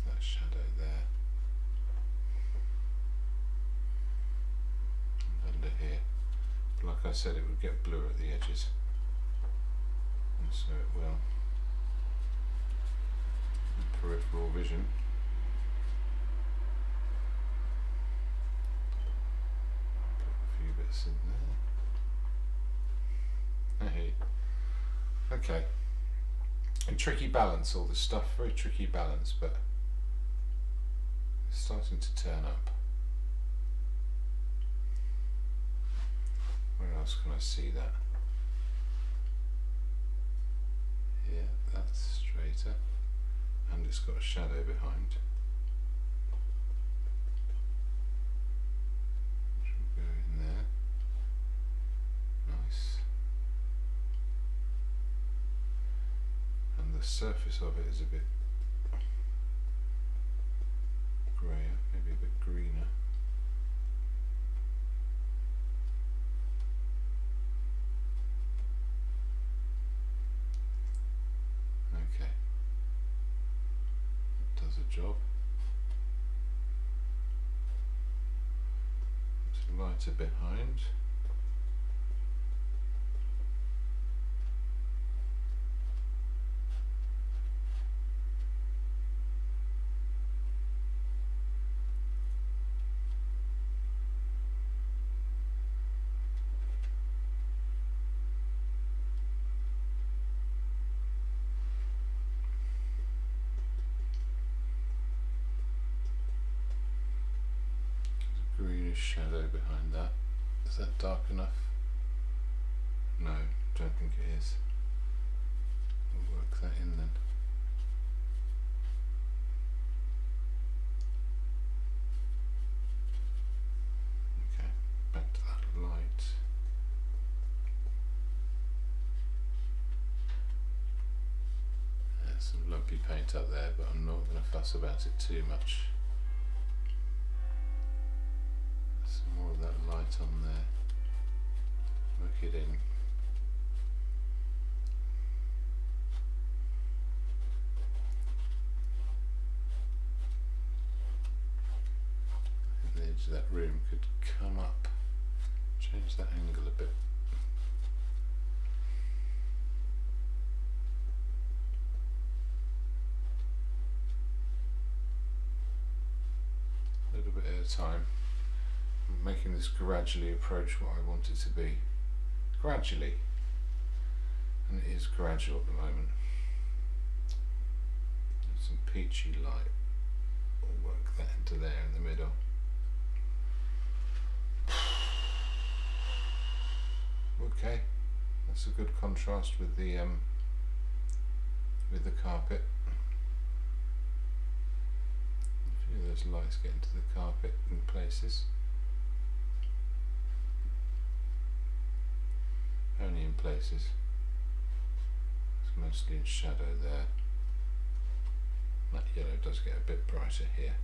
that shadow there. And under here. But like I said, it would get bluer at the edges. And so it will. In peripheral vision. Put a few bits in there. Hey. Okay. A tricky balance, all this stuff. Very tricky balance, but it's starting to turn up. Where else can I see that? Yeah, that's straighter. And it's got a shadow behind. Which will go in there. Nice. And the surface of it is a bit greyer, maybe a bit greener. Okay. That does a job. It's lighter behind. Shadow behind that. Is that dark enough? No, don't think it is. We'll work that in then. Okay, back to that light. There's some lumpy paint up there, but I'm not going to fuss about it too much. It in. The edge of that room could come up. Change that angle a bit. A little bit at a time making this gradually approach what I want it to be. Gradually. And it is gradual at the moment. Some peachy light. We'll work that into there in the middle. Okay, that's a good contrast with the um, with the carpet. A few of those lights get into the carpet in places. only places. It's mostly in shadow there. That yellow does get a bit brighter here.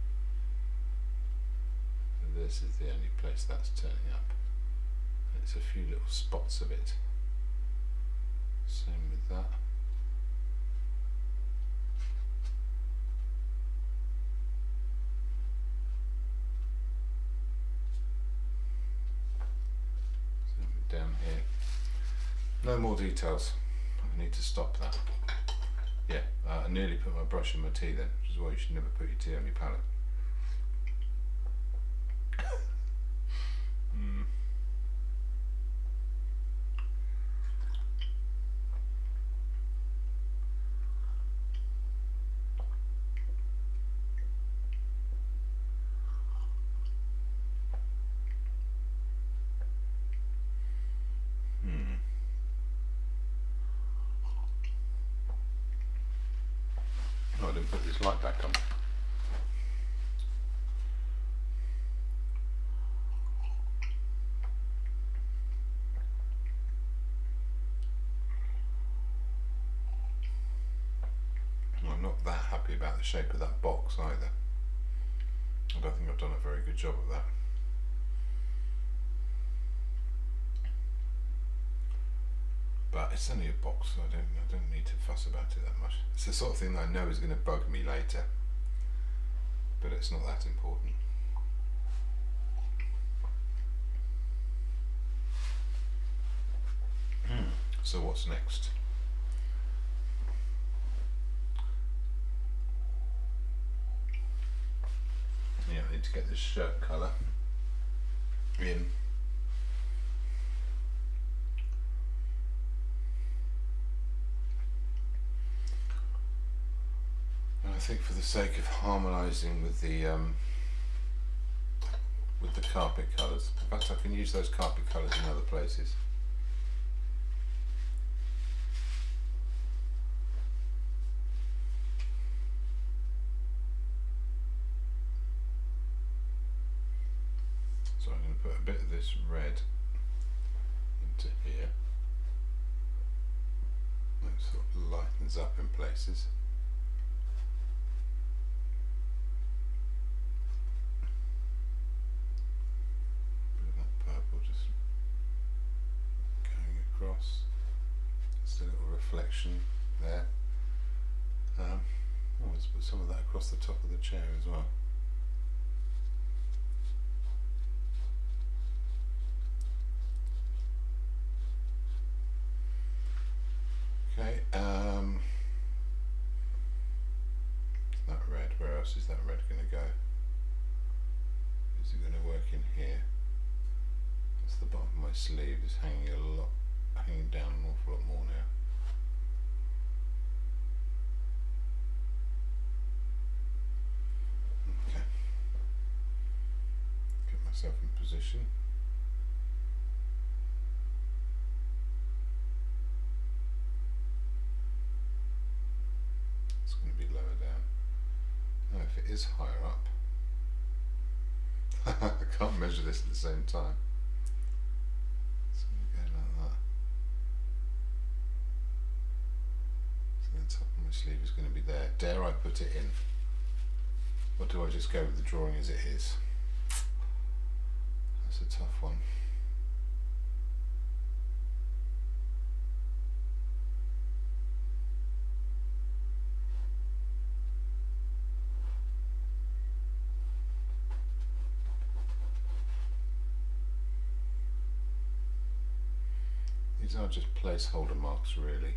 And this is the only place that's turning up. It's a few little spots of it. Same with that. Same with down here. No more details. I need to stop that. Yeah, uh, I nearly put my brush in my tea then, which is why you should never put your tea on your palette. mm. Hmm. Oh, I didn't put this light back on. Well, I'm not that happy about the shape of that box either. I don't think I've done a very good job of that. But it's only a box, so I don't I don't need to fuss about it that much. It's the sort of thing that I know is going to bug me later. but it's not that important. Hmm, so what's next? Yeah, I need to get this shirt colour in. And I think for the sake of harmonising with the um, with the carpet colours, in fact I can use those carpet colours in other places. So I'm going to put a bit of this red into here. That sort of lightens up in places. Bit of that purple just going across. Just a little reflection there. Um, oh, let's put some of that across the top of the chair as well. Okay, um, that red, where else is that red going to go? Is it going to work in here? That's the bottom of my sleeve, is hanging a lot, hanging down an awful lot more now. Okay, get myself in position. It's going to be lower down. Now, if it is higher up, I can't measure this at the same time. It's going to go like that. So the top of my sleeve is going to be there. Dare I put it in? Or do I just go with the drawing as it is? That's a tough one. These are just placeholder marks really.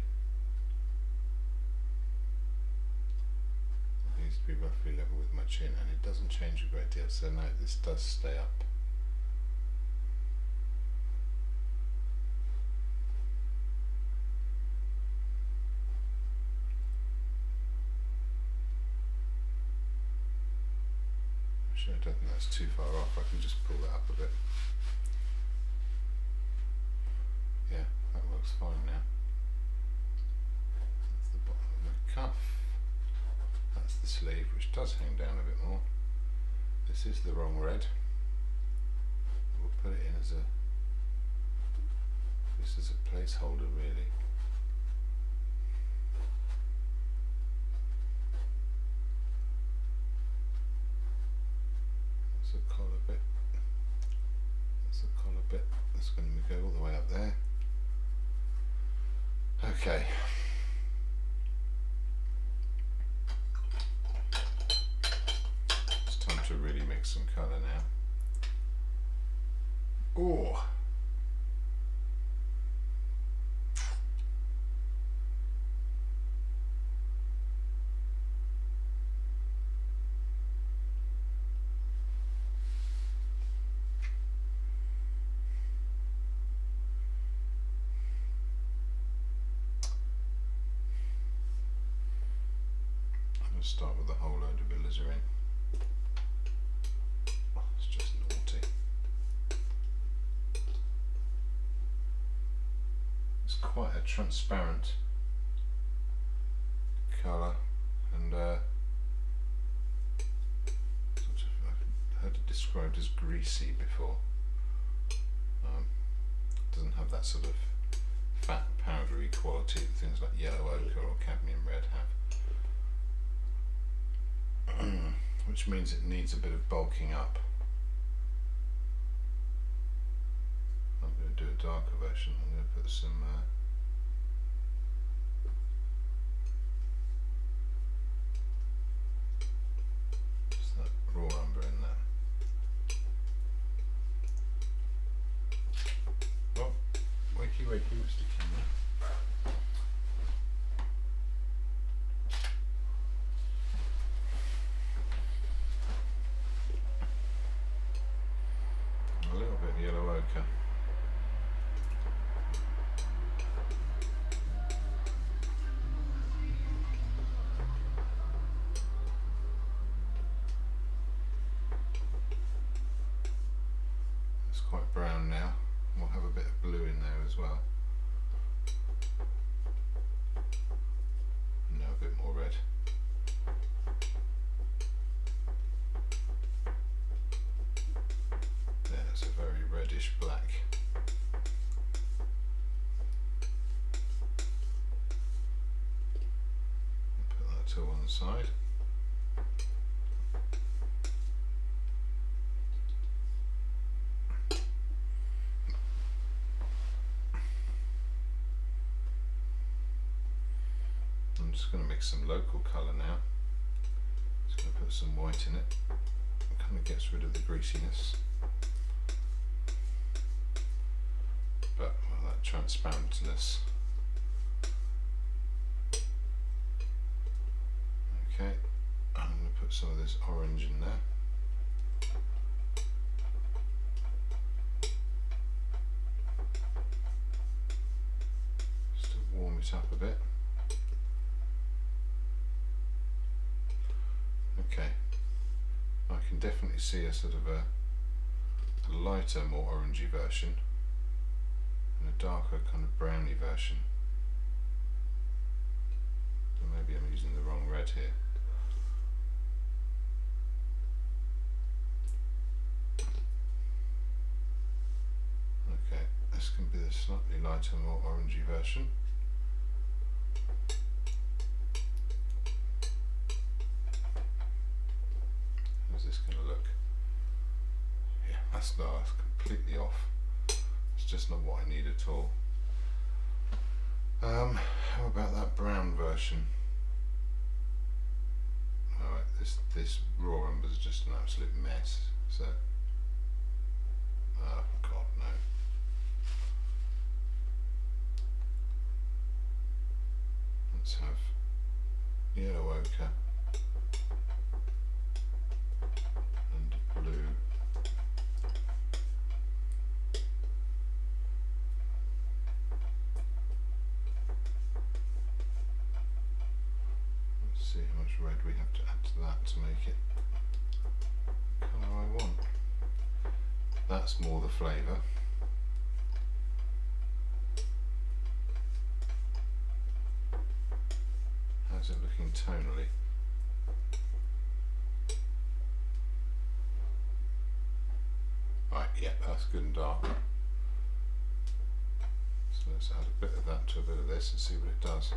It needs to be roughly level with my chin and it doesn't change a great deal so no this does stay up. Actually I don't think that's too far off, I can just pull that up a bit. Yeah, that works fine now. That's the bottom of the cuff. That's the sleeve, which does hang down a bit more. This is the wrong red. We'll put it in as a. This is a placeholder, really. That's a collar bit. That's a collar bit. That's going to go all the way up there. Okay. It's time to really mix some colour now. Oh. To start with a whole load of alizarin. It's just naughty. It's quite a transparent colour and uh, sort of, I've heard it described as greasy before. Um, doesn't have that sort of fat powdery quality that things like yellow ochre or cadmium red have. which means it needs a bit of bulking up. I'm going to do a darker version. I'm going to put some. Uh, just that quite brown now. We'll have a bit of blue in there as well. No, a bit more red. There's a very reddish black. Put that to one side. Just going to mix some local colour now. Just going to put some white in it. It kind of gets rid of the greasiness. But well, that transparentness. Okay, I'm going to put some of this orange in there. Just to warm it up a bit. Okay, I can definitely see a sort of a, lighter, more orangey version and a darker kind of browny version. So maybe I'm using the wrong red here. Okay, this can be the slightly lighter, more orangey version. How's this going to look? Yeah, that's, no, that's completely off. It's just not what I need at all. Um, how about that brown version? Alright, this this raw umber is just an absolute mess. So, oh god, no. Let's have yellow ochre and blue. Let's see how much red we have to add to that to make it the colour I want. That's more the flavour. How's it looking tonally? Right, yeah, that's good and dark. So let's add a bit of that to a bit of this and see what it does.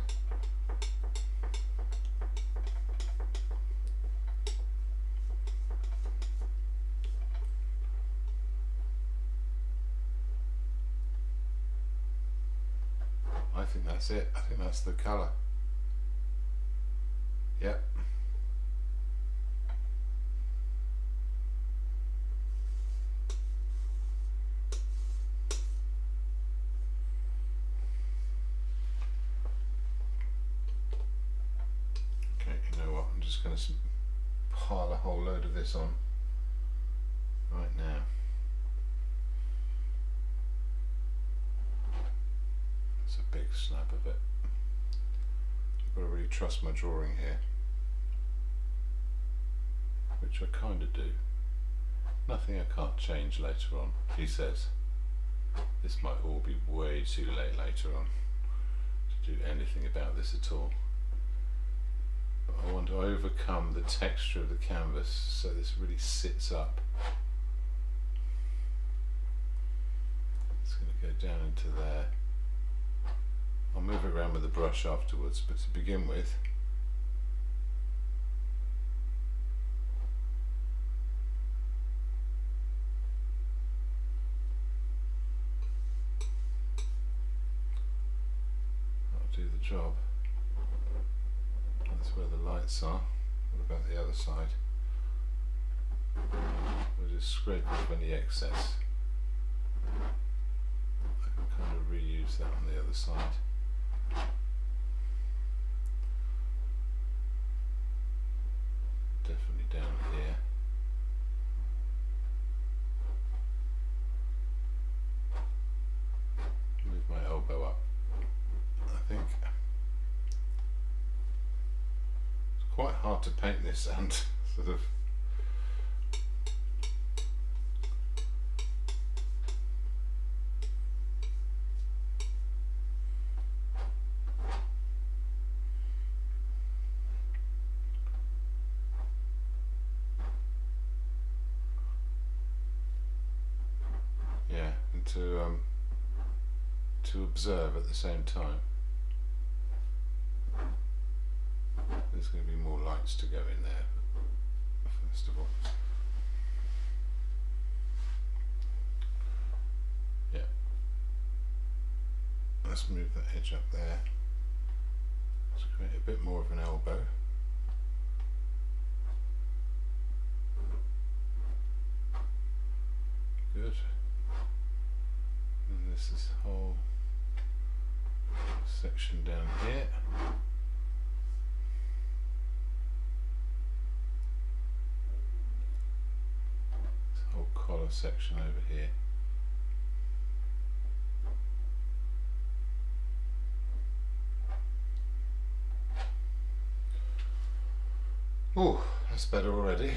I think that's it. I think that's the colour. Yep. Okay, you know what? I'm just going to pile a whole load of this on right now. It's a big slab of it. I've got to really trust my drawing here, which I kind of do. Nothing I can't change later on, he says. This might all be way too late later on to do anything about this at all. But I want to overcome the texture of the canvas so this really sits up. It's going to go down into there. I'll move it around with the brush afterwards, but to begin with, hard to paint this and sort of yeah, and to um, to observe at the same time. There's going to be more lights to go in there. First of all, yeah. Let's move that edge up there. Let's create a bit more of an elbow. Good. And this is whole section down here. This whole collar section over here. Oh, that's better already.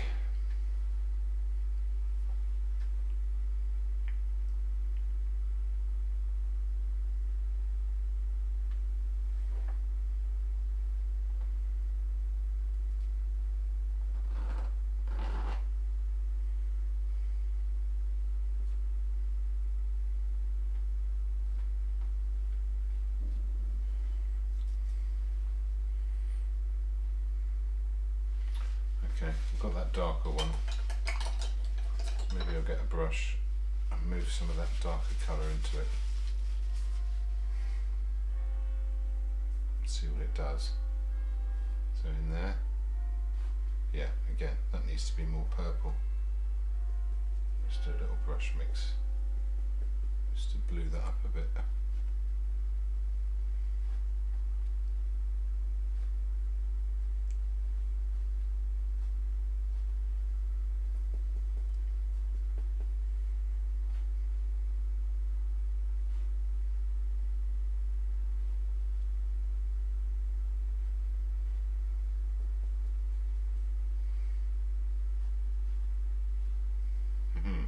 Okay, I've got that darker one. Maybe I'll get a brush and move some of that darker colour into it. See what it does. So in there, yeah, again, that needs to be more purple. Just a little brush mix, just to blue that up a bit. Mhm.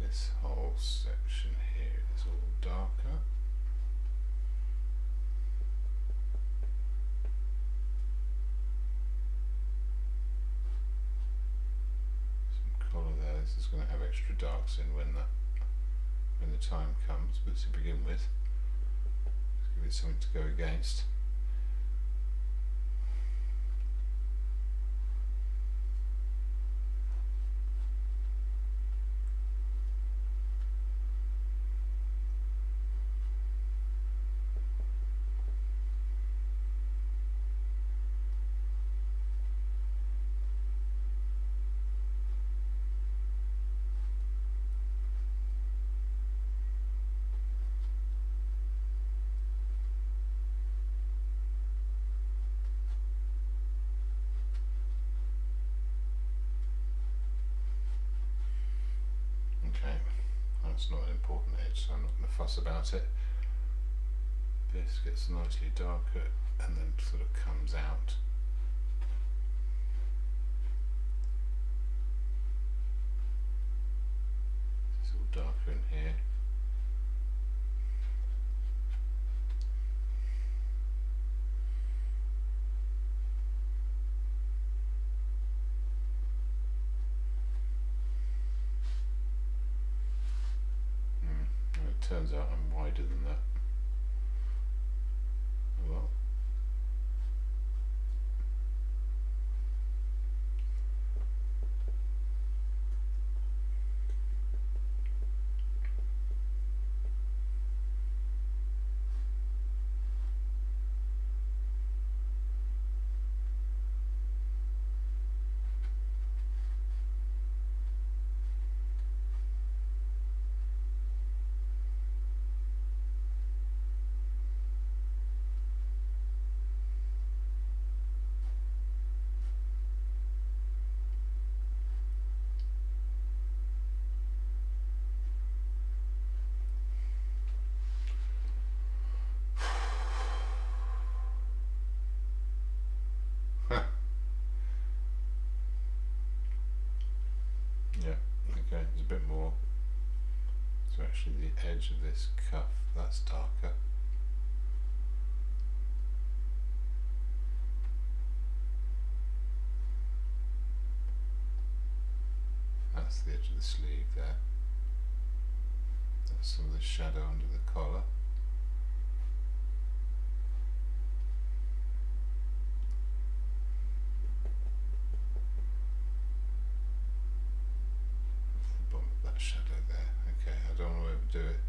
This whole section here is all darker. Some colour there. This is going to have extra darks in when that when the time comes, but to begin with, let's give it something to go against. Okay, that's not an important edge, so I'm not going to fuss about it. This gets nicely darker and then sort of comes out. It's all darker in here. Mm. Well, it turns out I'm wider than that. Oh Well, yeah, okay, there's a bit more. So actually the edge of this cuff, that's darker. That's the edge of the sleeve there. That's some of the shadow under the collar. the bottom of that shadow there. Okay, I don't want to overdo it.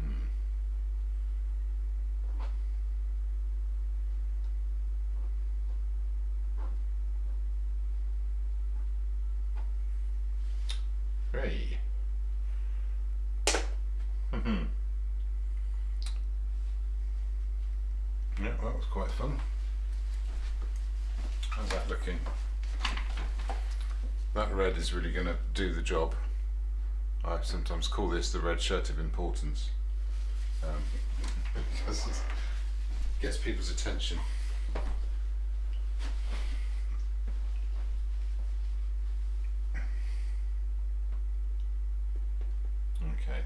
Hmm. Three. Mhm. yeah, that was quite fun. How's that looking? That red is really going to do the job. I sometimes call this the red shirt of importance. Um, it gets people's attention. Okay.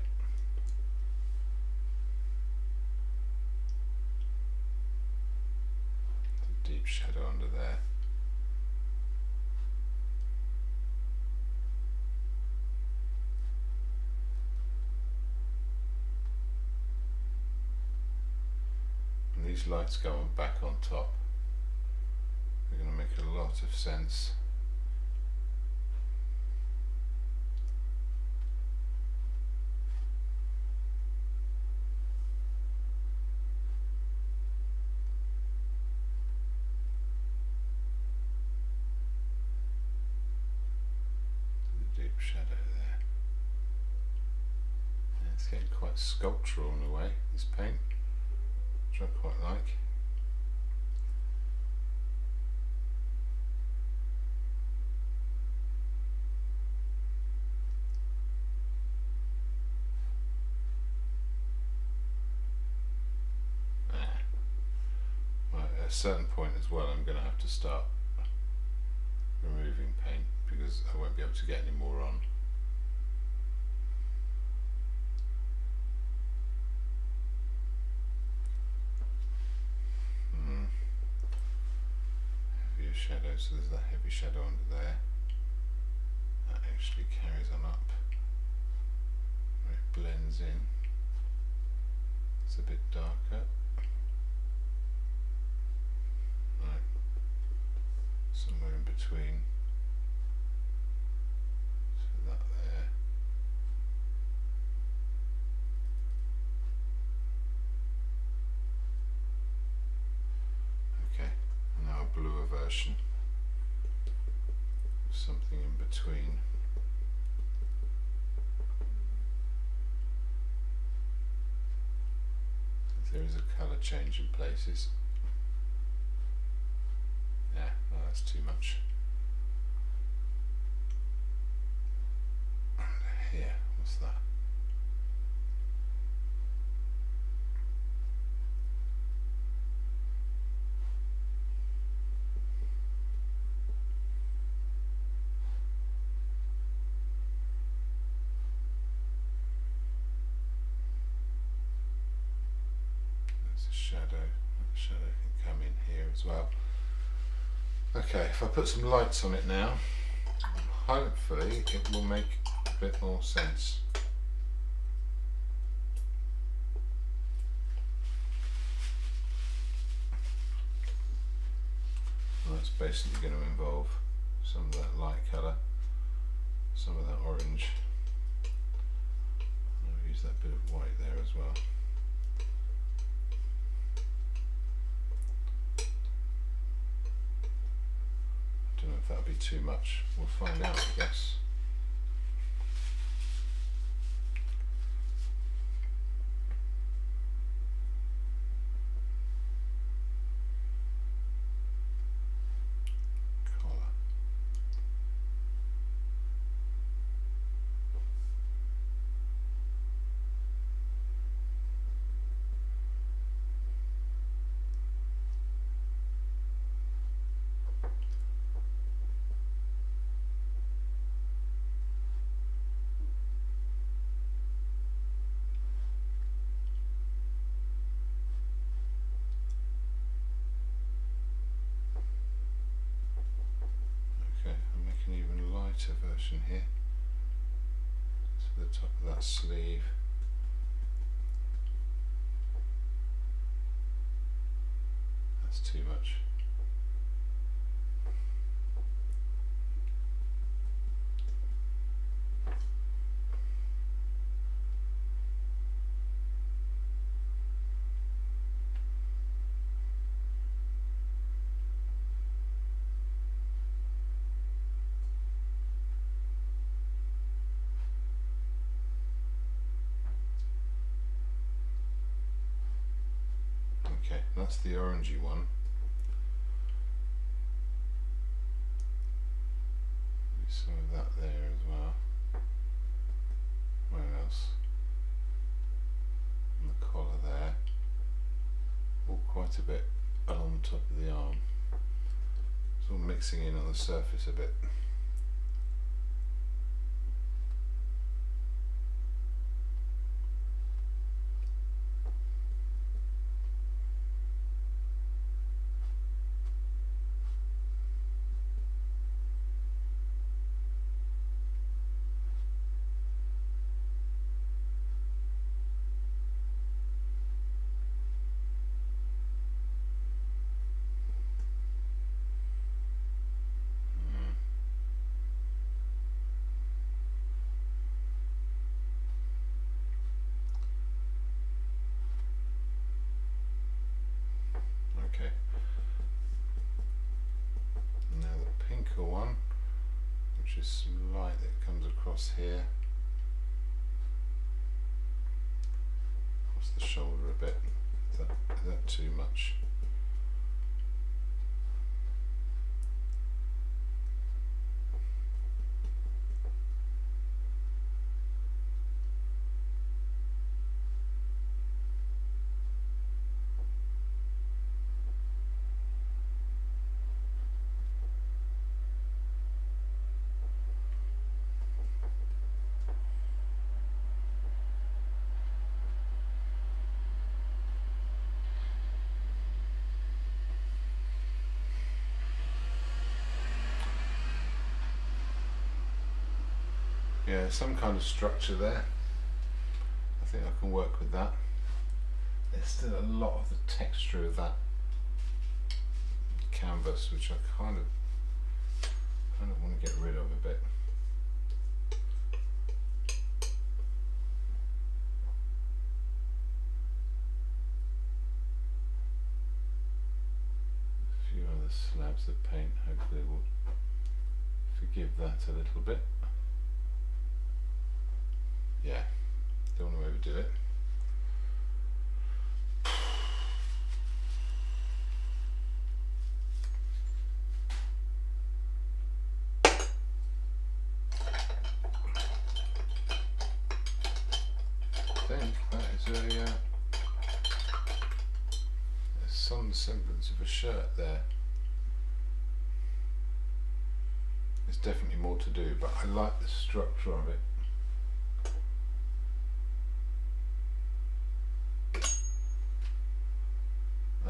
The deep shadow under there. And these lights going back on top. They're going to make a lot of sense. The deep shadow there. Yeah, it's getting quite sculptural in a way, this paint, which I quite like. Ah. Right, at a certain point as well, I'm going to have to start removing paint because I won't be able to get any more on. Mm. Heavier shadow, so there's that heavy shadow under there. That actually carries on up. Where it blends in. It's a bit darker. Right. Somewhere in between. So that there. Okay, now a bluer version. Something in between. There is a colour change in places. Yeah, no, that's too much. And Here, what's that? There's a shadow. The shadow can come in here as well. Okay, if I put some lights on it now, hopefully it will make a bit more sense. That's basically going to involve some of that light colour, some of that orange. I'll use that bit of white there as well. I don't know that'll be too much. We'll find out, I guess. Lighter here. to the top of that sleeve. That's too much. Okay, that's the orangey one. Maybe some of that there as well. Where else? And the collar there. All quite a bit along the top of the arm. It's all mixing in on the surface a bit. Mm. Okay. Now the pinker one, which is light that comes across here. Across the shoulder a bit. Is that, is that too much? Yeah, some kind of structure there. I think I can work with that. There's still a lot of the texture of that canvas which I kind of kind of want to get rid of a bit. A few other slabs of paint hopefully will forgive that a little bit. Yeah, don't want to overdo it. I think that is a uh, some semblance of a shirt there. There's definitely more to do, but I like the structure of it.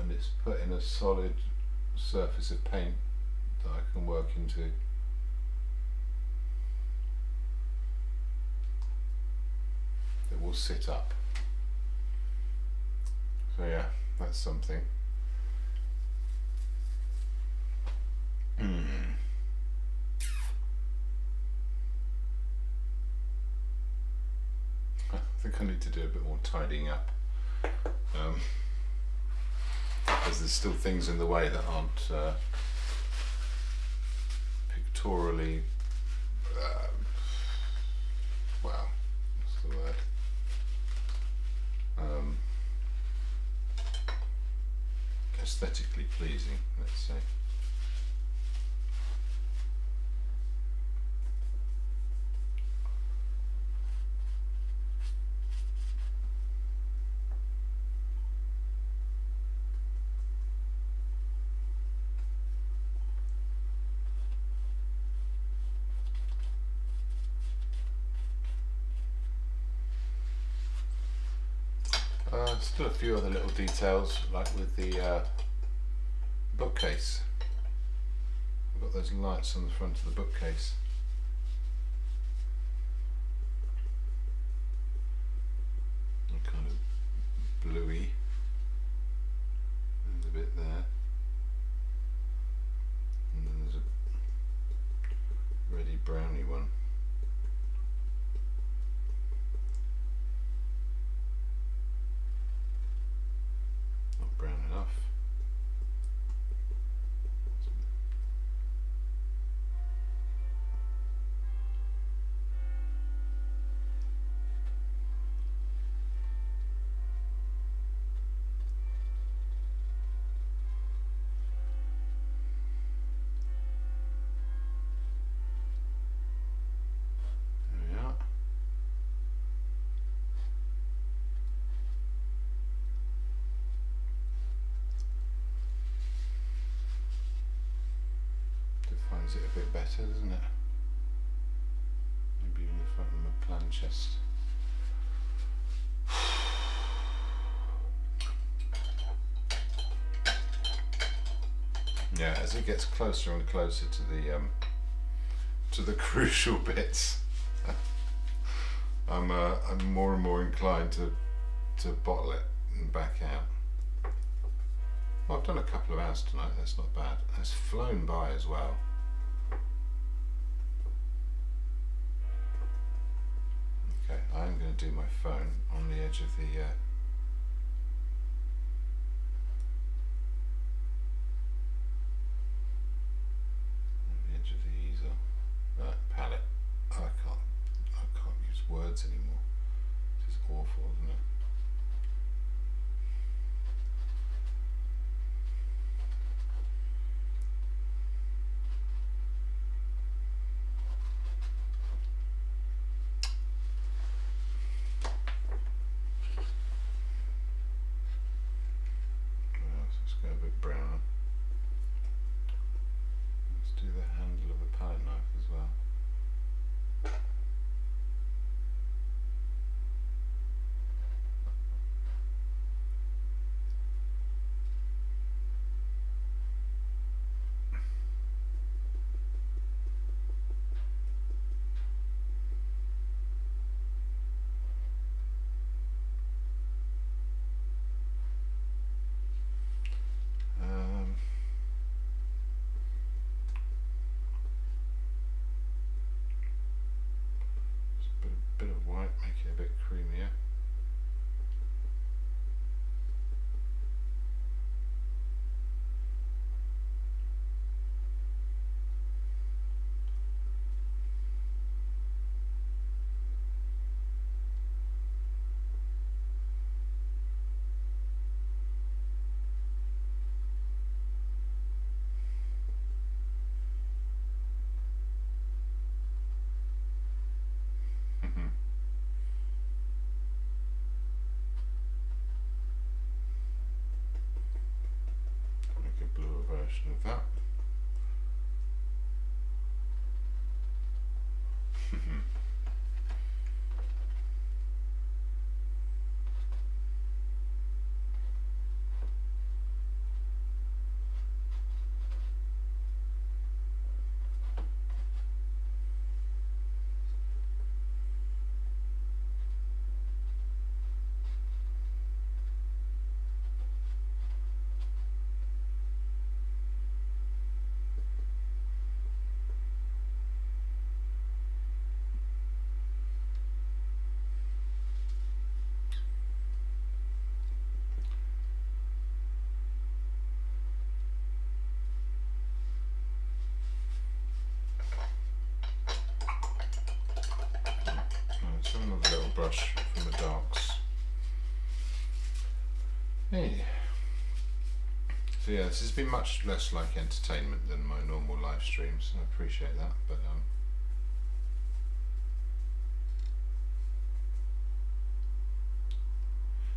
and it's put in a solid surface of paint that I can work into. That will sit up. So yeah, that's something. Mm. I think I need to do a bit more tidying up. Um, because there's still things in the way that aren't uh, pictorially uh, well what's the word? Um, aesthetically pleasing let's say Uh, still a few other little details, like with the uh, bookcase. I've got those lights on the front of the bookcase. Better, doesn't it? Maybe even the front of my plan chest. Yeah, as it gets closer and closer to the um, to the crucial bits, I'm uh, I'm more and more inclined to to bottle it and back out. Well, I've done a couple of hours tonight. That's not bad. It's flown by as well. I'm going to do my phone on the edge of the. Uh, on the edge of the easel. Uh, palette. I can't. I can't use words anymore. This is awful, isn't it? Well, so let's go a bit brown. Let's do the handle of a palette knife as well. Um, just a bit, bit of white, make it a bit creamier. Mhm. Make a bluer version of that. Right, so another little brush from the darks. Hey. So yeah, this has been much less like entertainment than my normal live streams. I appreciate that, but um,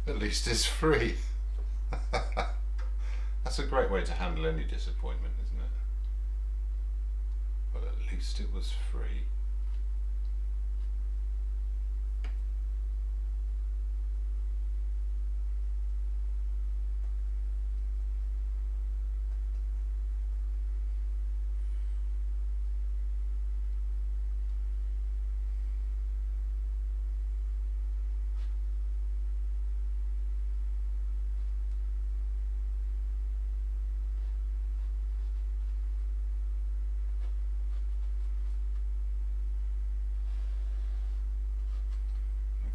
at least it's free. That's a great way to handle any disappointment, isn't it? But at least it was free.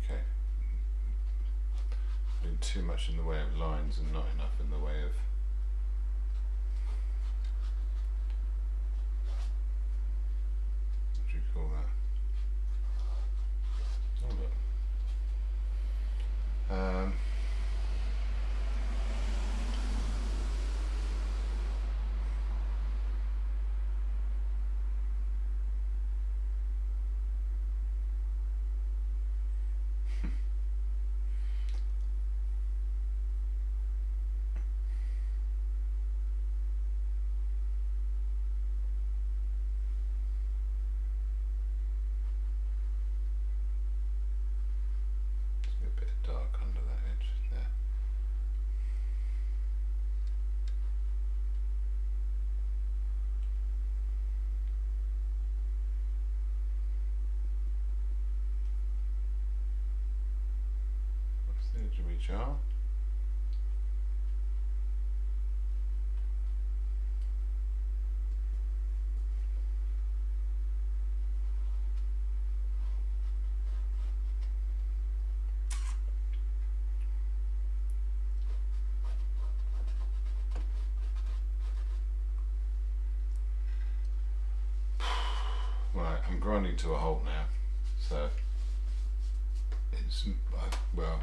Okay. Doing too much in the way of lines and not enough in the way of. What do you call that? Hold on. Um. Right, I'm grinding to a halt now, so it's I, well,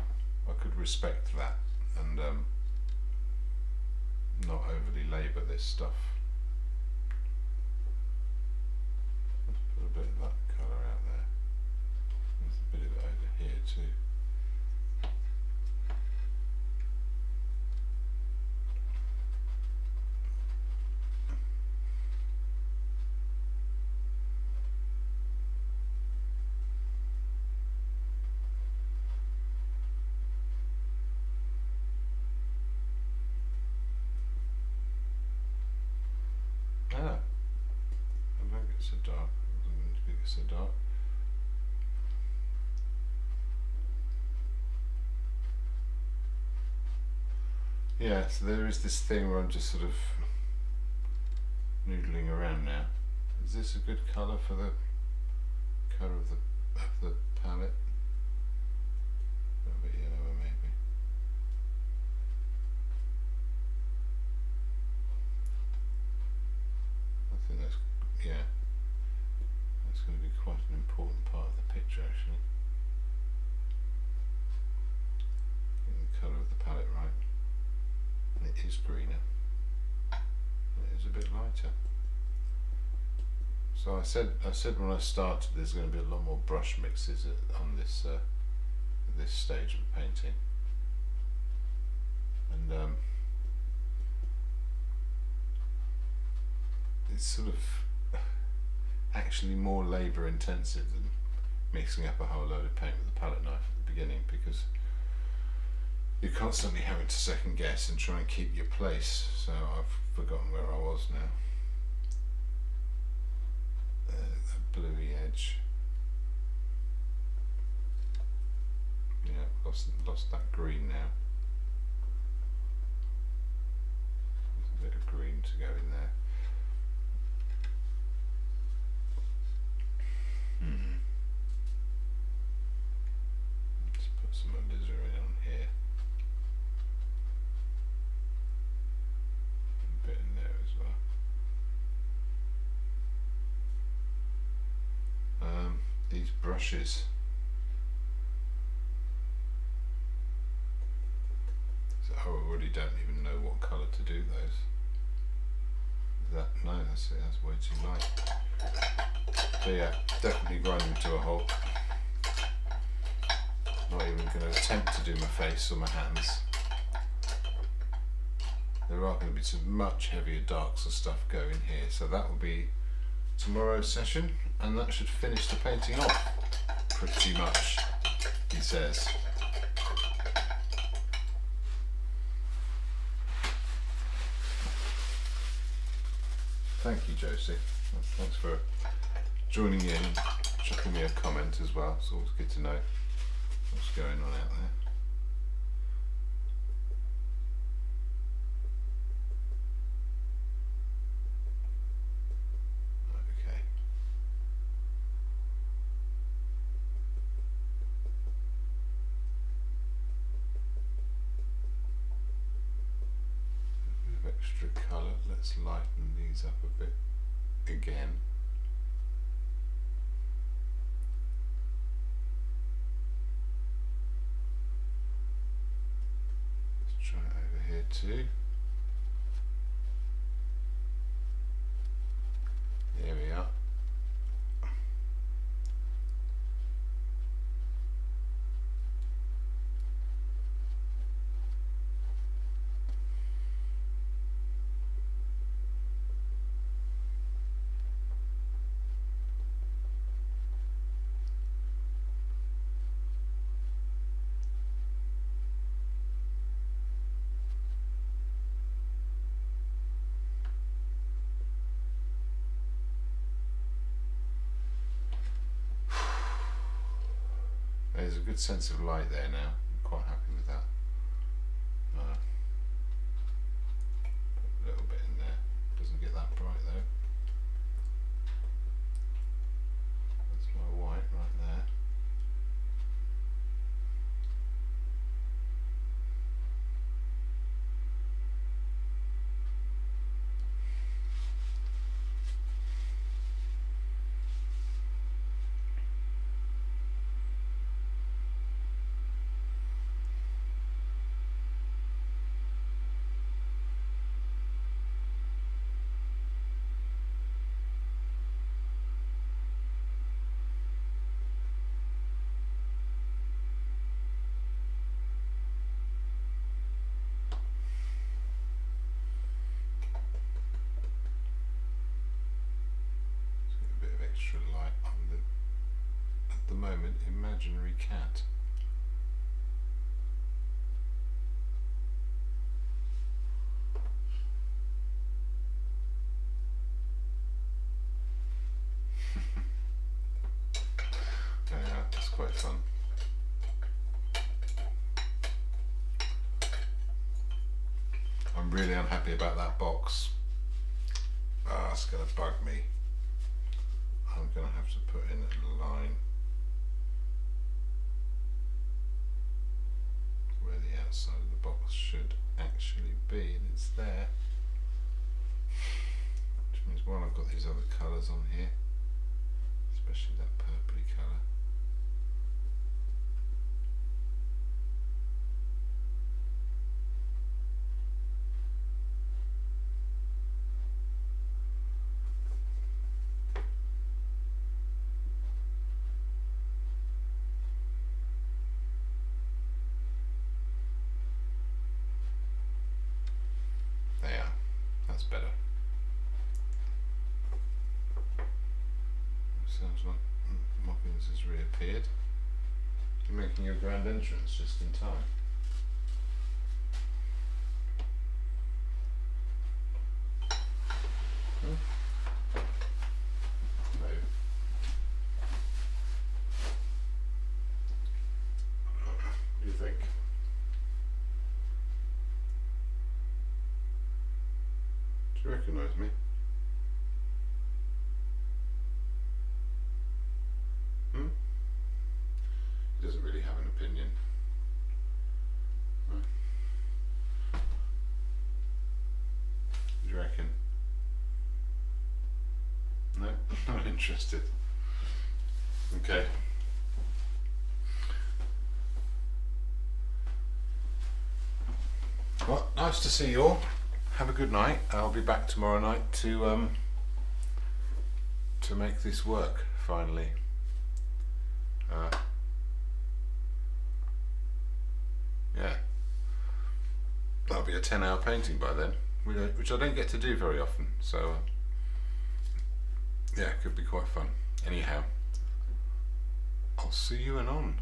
I could respect that and um, not overly labour this stuff. Put a bit of that colour out there. There's a bit of it over here too. Ah, I don't get so dark. It doesn't need to be so dark. Yeah, so there is this thing where I'm just sort of noodling around now. Is this a good colour for the colour of the of the palette? A bit yellower maybe. I think that's yeah. That's going to be quite an important part of the picture actually. Getting the colour of the palette right. And it is greener. And it is a bit lighter. So I said I said when I started there's going to be a lot more brush mixes on this uh, this stage of painting. And um, it's sort of actually more labour intensive than mixing up a whole load of paint with a palette knife at the beginning because you're constantly having to second guess and try and keep your place. So I've forgotten where I was now. Uh, that bluey edge. Yeah, lost lost that green now. There's a bit of green to go in there. Hmm. Let's put some alizarin on here. A bit in there as well. Um, these So oh, I already don't even know what colour to do those. Is that no, that's it, that's way too light. So yeah, definitely grinding to a halt. Not even going to attempt to do my face or my hands. There are going to be some much heavier darks and stuff going here, so that will be tomorrow's session, and that should finish the painting off pretty much. He says. Thank you, Josie. Thanks for joining in, chucking me a comment as well. So it's always good to know what's going on out there. Okay. A bit of extra colour. Let's lighten these up a bit again. Let's try it over here too. There we are. A good sense of light there now. I'm quite happy with that. Imaginary cat. yeah, that's quite fun. I'm really unhappy about that box. Ah, it's going to bug me. I'm going to have to put in a line where the outside of the box should actually be, and it's there. Which means while I've got these other colours on here, especially that purpley colour. There, that's better. Sounds like Moppins has reappeared. You're making your grand entrance just in time. Hmm? No. What do you think? Do you recognise me? Hmm? He doesn't really have an opinion. No. Do you reckon? No, not interested. Okay. Well, nice to see you all. Have a good night. I'll be back tomorrow night to um to make this work finally. Uh, yeah, that'll be a ten-hour painting by then, which I- which I don't get to do very often. So uh, yeah, it could be quite fun. Anyhow, I'll see you anon.